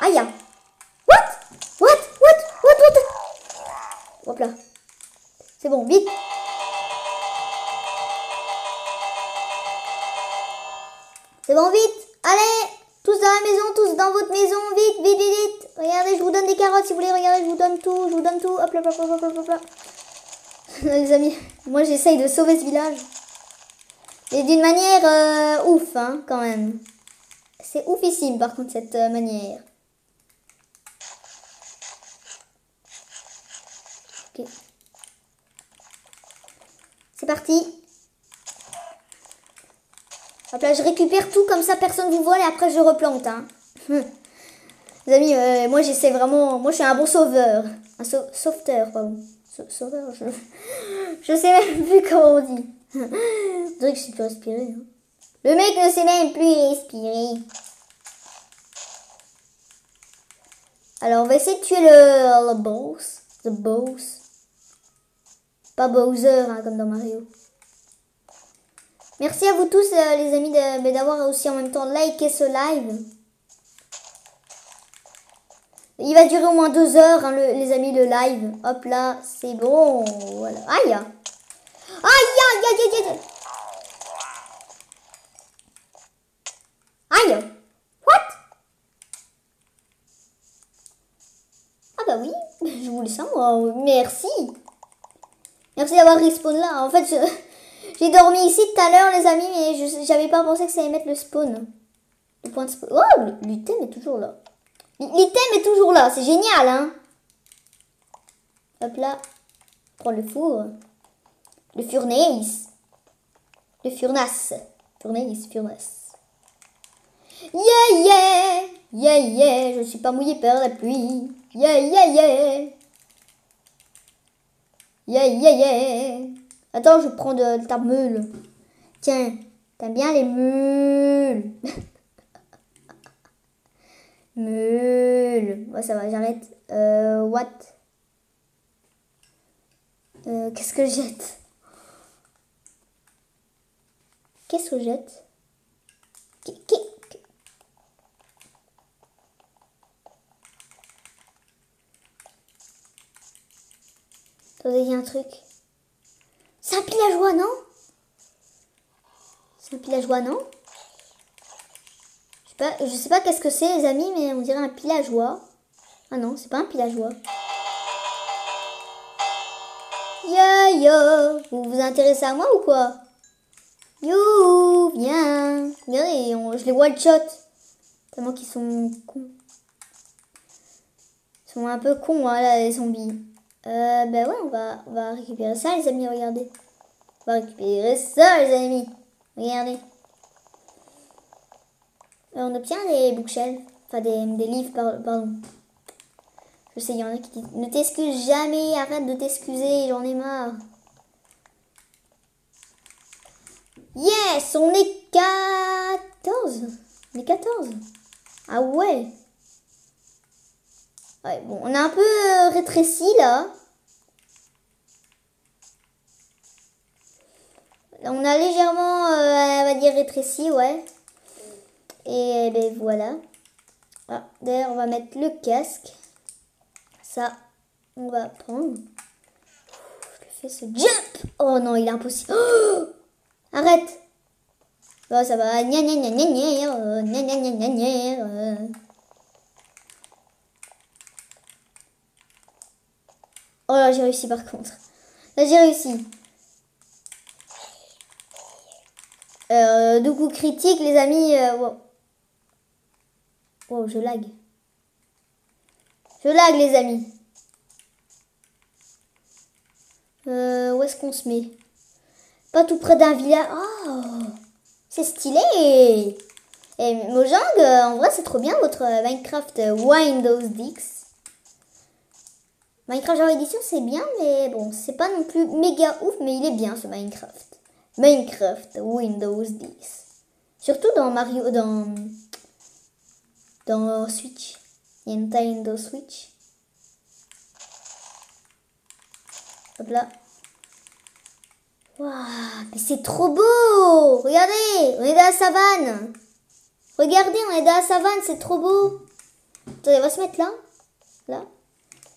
Aïe What? What? What? What What Hop là. C'est bon, vite C'est bon, vite Allez Tous dans la maison, tous dans votre maison, vite, vite, vite, vite Regardez, je vous donne des carottes si vous voulez, regardez, je vous donne tout, je vous donne tout, hop là, hop là, hop là, hop là. Les amis, moi j'essaye de sauver ce village. Et d'une manière euh, ouf, hein, quand même. C'est oufissime par contre cette euh, manière. C'est parti. Hop là, je récupère tout comme ça, personne ne vous vole et après je replante. Hein. Les amis, euh, moi j'essaie vraiment. Moi je suis un bon sauveur. Un sauveteur, pardon. sauveur, je... je sais même plus comment on dit. je dirais que je sais plus. Hein. Le mec ne sait même plus respirer. Alors on va essayer de tuer le, le boss. The boss. Pas Bowser, hein, comme dans Mario. Merci à vous tous, euh, les amis, d'avoir aussi en même temps liké ce live. Il va durer au moins deux heures, hein, les amis, le live. Hop là, c'est bon. Voilà. Aïe Aïe, aïe, aïe, aïe, aïe. Aïe What? Ah bah oui, je voulais ça, moi. Merci. Merci d'avoir respawn là. En fait, j'ai dormi ici tout à l'heure, les amis, mais j'avais pas pensé que ça allait mettre le spawn. Le point de spawn. Oh, l'item est toujours là. L'item est toujours là. C'est génial, hein. Hop là. Prends le four. Le furnace. Le furnace. Furnace, furnace. Yeah, yeah. Yeah, yeah. Je suis pas mouillé par la pluie. Yeah, yeah, yeah. Yeah, yeah, yeah. Attends, je prends de, ta meule. Tiens, t'aimes bien les meules Meule. Ouais, ça va, j'arrête. Euh, what? Euh, Qu'est-ce que je jette? Qu'est-ce que je jette? Attendez, il y a un truc. C'est un pillageois, non? C'est un pillageois, non? Je sais pas, sais pas qu'est-ce que c'est, les amis, mais on dirait un pillageois. Ah non, c'est pas un pillageois. Yo yo, vous vous intéressez à moi ou quoi? Yo, viens. Regardez, je les one shot. Tellement qu'ils sont cons. Ils sont un peu cons, hein, là, les zombies. Euh, ben ouais, on va, on va récupérer ça, les amis, regardez. On va récupérer ça, les amis. Regardez. Euh, on obtient des bookshelves. Enfin, des, des livres, pardon. Je sais, il y en a qui disent Ne t'excuse jamais, arrête de t'excuser, j'en ai marre. Yes, on est 14. On est 14. Ah ouais. Ouais, bon, on a un peu euh, rétréci là. On a légèrement, euh, on va dire, rétréci, ouais. Et ben voilà. Ah, D'ailleurs, on va mettre le casque. Ça, on va prendre. Je fais ce jump. Oh non, il est impossible. Oh Arrête. Bon, ça va. Oh là, j'ai réussi par contre. Là, j'ai réussi. Euh, deux coups critiques, les amis. Euh, wow. wow, je lag. Je lag, les amis. Euh, où est-ce qu'on se met? Pas tout près d'un village. Oh, c'est stylé. Et Mojang, euh, en vrai, c'est trop bien votre Minecraft Windows 10. Minecraft Java Edition, c'est bien, mais bon, c'est pas non plus méga ouf, mais il est bien ce Minecraft. Minecraft Windows 10. Surtout dans Mario, dans, dans Switch. Nintendo Switch. Hop là. Waouh, mais c'est trop beau Regardez, on est dans la savane. Regardez, on est dans la savane, c'est trop beau. Attendez, on va se mettre là. Là.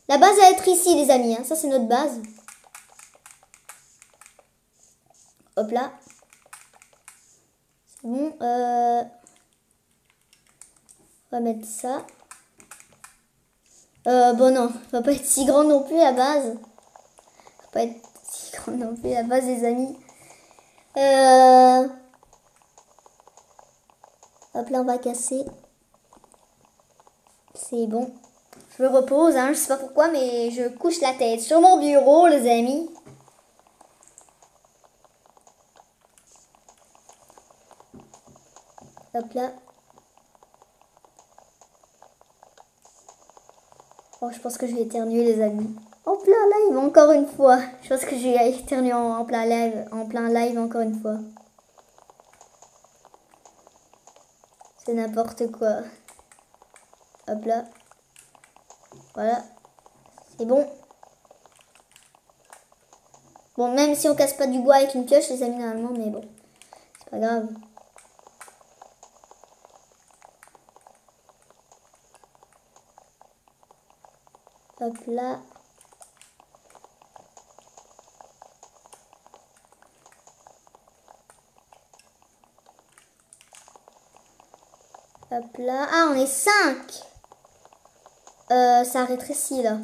La base va être ici, les amis. Hein. Ça, c'est notre base. Hop là. C'est bon. Euh... On va mettre ça. Euh, bon, non. Ça va pas être si grand non plus, la base. Ça va pas être si grand non plus, la base, les amis. Euh... Hop là, on va casser. C'est bon. Je me repose, hein, je sais pas pourquoi, mais je couche la tête sur mon bureau, les amis. Hop là. Oh, je pense que je vais éternuer, les amis. En plein live, encore une fois. Je pense que je vais éternuer en, plein live, en plein live, encore une fois. C'est n'importe quoi. Hop là. Voilà. C'est bon. Bon, même si on casse pas du bois avec une pioche, les amis, normalement, mais bon. C'est pas grave. Hop là. Hop là. Ah, on est 5 euh, ça rétrécit là.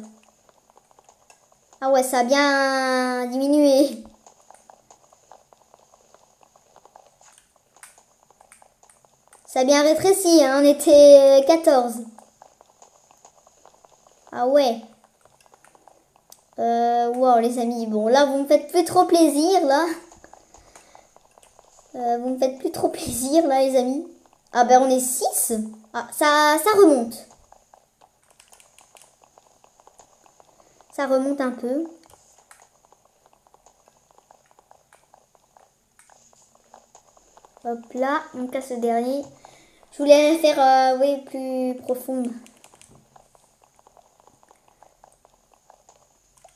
Ah ouais, ça a bien diminué. Ça a bien rétréci, hein. on était 14. Ah ouais. Euh, wow, les amis. Bon, là, vous me faites plus trop plaisir, là. Euh, vous me faites plus trop plaisir, là, les amis. Ah ben, on est 6. Ah, ça, ça remonte. Ça remonte un peu. Hop là, on casse le dernier. Je voulais faire, euh, oui, plus profonde.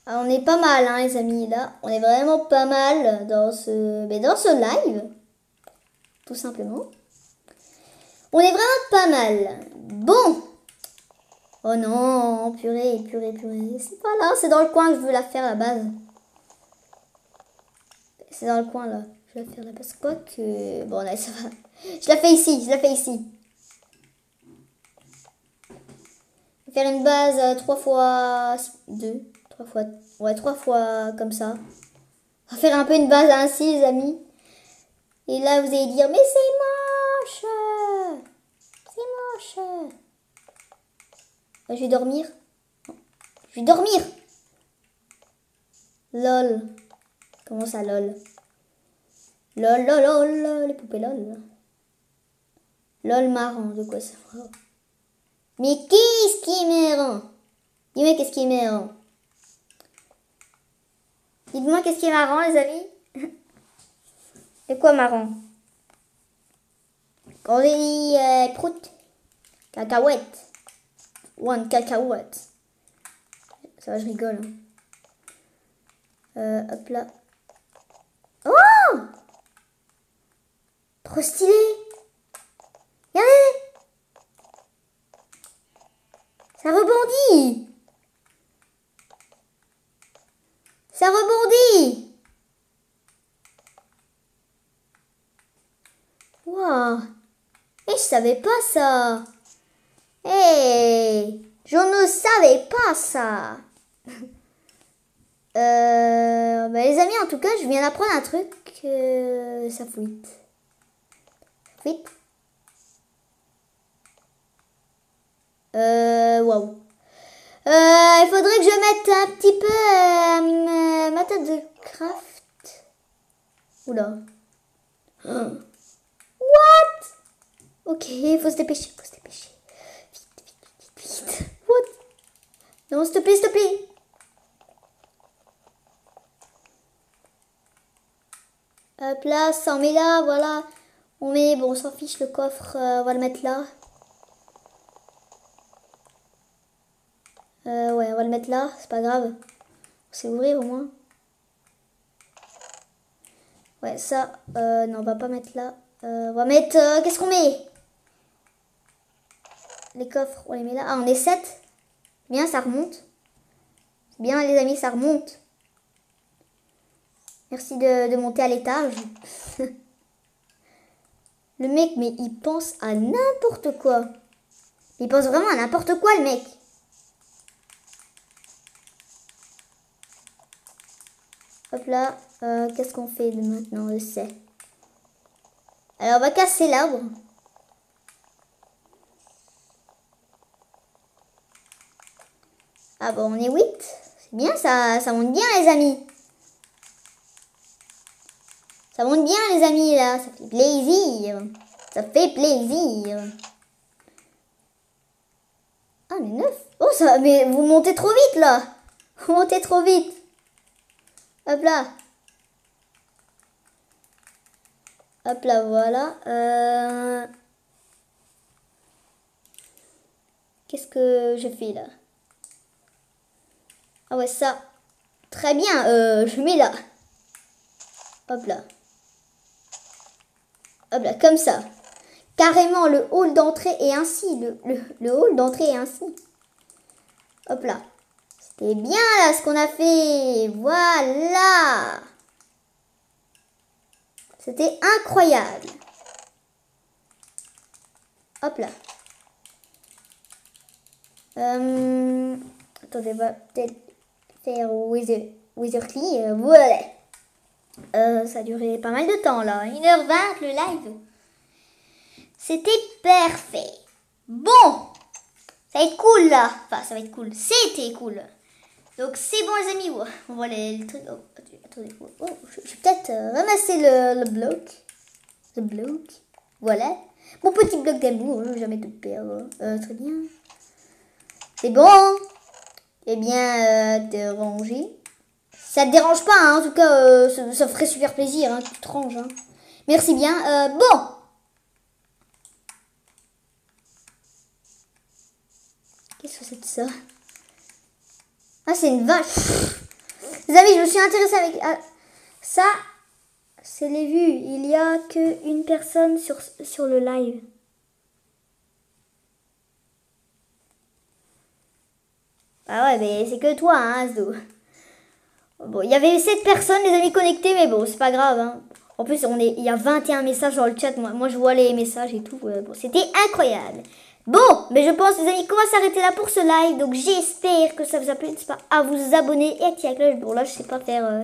On est pas mal, hein, les amis, là. On est vraiment pas mal dans ce, mais dans ce live. Tout simplement. On est vraiment pas mal. Bon. Oh non, purée, purée, purée. C'est pas là, c'est dans le coin que je veux la faire la base. C'est dans le coin là. Je vais la faire la base. Quoi que. Bon, là, ça va. Je la fais ici, je la fais ici. Je vais faire une base 3 fois 2. 3 fois. Ouais, 3 fois comme ça. On va faire un peu une base ainsi, les amis. Et là, vous allez dire, mais c'est moche C'est moche Je vais dormir. Je vais dormir. LOL. Comment ça, LOL? LOL, LOL, LOL, les poupées LOL. LOL marrant, de quoi ça Mais qu'est-ce qui est marrant? Dis-moi qu'est-ce qui est marrant? Dites-moi qu'est-ce qui est marrant, les amis? C'est quoi marrant? Quand on dit euh, prout, cacahuète, one cacahuète. Ça va, je rigole. Hein. Euh, hop là. Oh Trop stylé Regardez Ça rebondit Ça rebondit Waouh Et je savais pas ça Eh Je ne savais pas ça euh, bah, les amis, en tout cas, je viens d'apprendre un truc. Euh, ça fuite. Fuite. Euh, waouh. Euh, il faudrait que je mette un petit peu euh, ma tête de craft. Oula. What? Ok, il faut se dépêcher, faut se dépêcher. Vite, vite, vite, vite. What Non, s'il te plaît, s'il te plaît. Hop là, ça on met là, voilà. On met, bon, on s'en fiche, le coffre, euh, on va le mettre là. Euh, ouais, on va le mettre là, c'est pas grave. C'est ouvrir au moins. Ouais, ça, euh, non, on va pas mettre là. Euh, on va mettre, euh, qu'est-ce qu'on met? Les coffres, on les met là. Ah, on est 7. Bien, ça remonte. Bien, les amis, ça remonte. Merci de, monter à l'étage. le mec, mais il pense à n'importe quoi. Il pense vraiment à n'importe quoi, le mec. Hop là, euh, qu'est-ce qu'on fait maintenant Je sais. Alors, on va casser l'arbre. Ah bon, on est 8. C'est bien, ça, ça monte bien, les amis. Ça monte bien, les amis, là. Ça fait plaisir. Ça fait plaisir. Ah, mais 9. Oh, ça, mais vous montez trop vite, là. Vous montez trop vite. Hop là. Hop là, voilà. Euh... Qu'est-ce que je fais là? Ah ouais, ça. Très bien, euh, je mets là. Hop là. Hop là, comme ça. Carrément, le hall d'entrée est ainsi. Le, hall d'entrée est ainsi. Hop là. C'était bien là ce qu'on a fait. Voilà. C'était incroyable. Hop là. Euh, attendez, peut-être Witherly. Euh, voilà. Ça a duré pas mal de temps là. 1h20 le live. C'était parfait. Bon, ça va être cool là. Enfin, ça va être cool. C'était cool. Donc c'est bon les amis. On voit les, trucs. Oh, attendez. Oh, je, vais peut-être euh, ramasser le, le bloc. Le bloc. Voilà. Mon petit bloc d'amour. Je vais jamais tout perdre. Euh, très bien. C'est bon. Eh bien, euh, de ranger. Ça te dérange pas, hein, en tout cas, euh, ça, ferait super plaisir, hein, tu te ranges. Hein. Merci bien. Euh, bon. Qu'est-ce que c'est que ça? Ah, c'est une vache. Les amis, je me suis intéressée avec ah, ça. C'est les vues. Il y a que une personne sur, sur le live. Ah ouais, mais c'est que toi, hein, Asdo. Bon, il y avait 7 personnes, les amis connectés, mais bon, c'est pas grave. Hein. En plus, on est, il y a 21 messages dans le chat. Moi, je vois les messages et tout. bon, c'était incroyable. Bon, mais je pense, les amis, qu'on va s'arrêter là pour ce live. Donc, j'espère que ça vous a plu. N'hésitez pas à vous abonner et activer la cloche. Bon, là, je sais pas faire... Euh,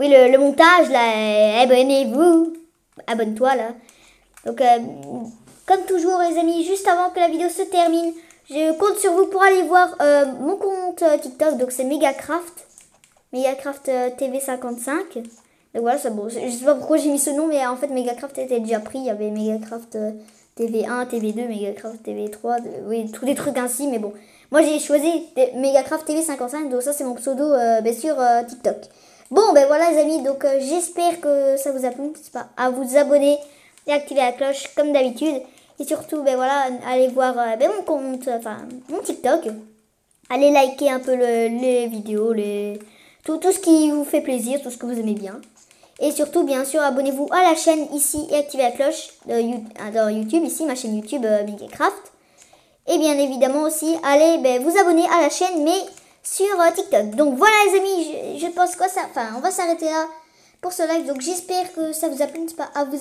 oui, le, montage, là. Abonnez-vous. Abonne-toi, là. Donc, euh, comme toujours, les amis, juste avant que la vidéo se termine... Je compte sur vous pour aller voir euh, mon compte euh, TikTok. Donc c'est Megacraft. Megacraft euh, TV55. Donc voilà, c'est bon. Je sais pas pourquoi j'ai mis ce nom, mais en fait Megacraft était déjà pris. Il y avait Megacraft TV1, TV2, Megacraft TV3. oui, tous des trucs ainsi, mais bon. Moi j'ai choisi Megacraft TV55. Donc ça c'est mon pseudo bien sûr TikTok. Bon ben voilà les amis. Donc j'espère que ça vous a plu. C'est pas à vous abonner et activer la cloche comme d'habitude. Et surtout, ben voilà, allez voir euh, ben mon compte, enfin mon TikTok. Allez liker un peu les vidéos, les... Tout, tout ce qui vous fait plaisir, tout ce que vous aimez bien. Et surtout, bien sûr, abonnez-vous à la chaîne ici et activez la cloche de, euh, dans YouTube, ici, ma chaîne YouTube euh, Et bien évidemment aussi, allez ben, vous abonner à la chaîne, mais sur TikTok. Donc voilà les amis, je, je pense quoi ça... Enfin, on va s'arrêter là pour ce live. Donc j'espère que ça vous a plu, pas à vous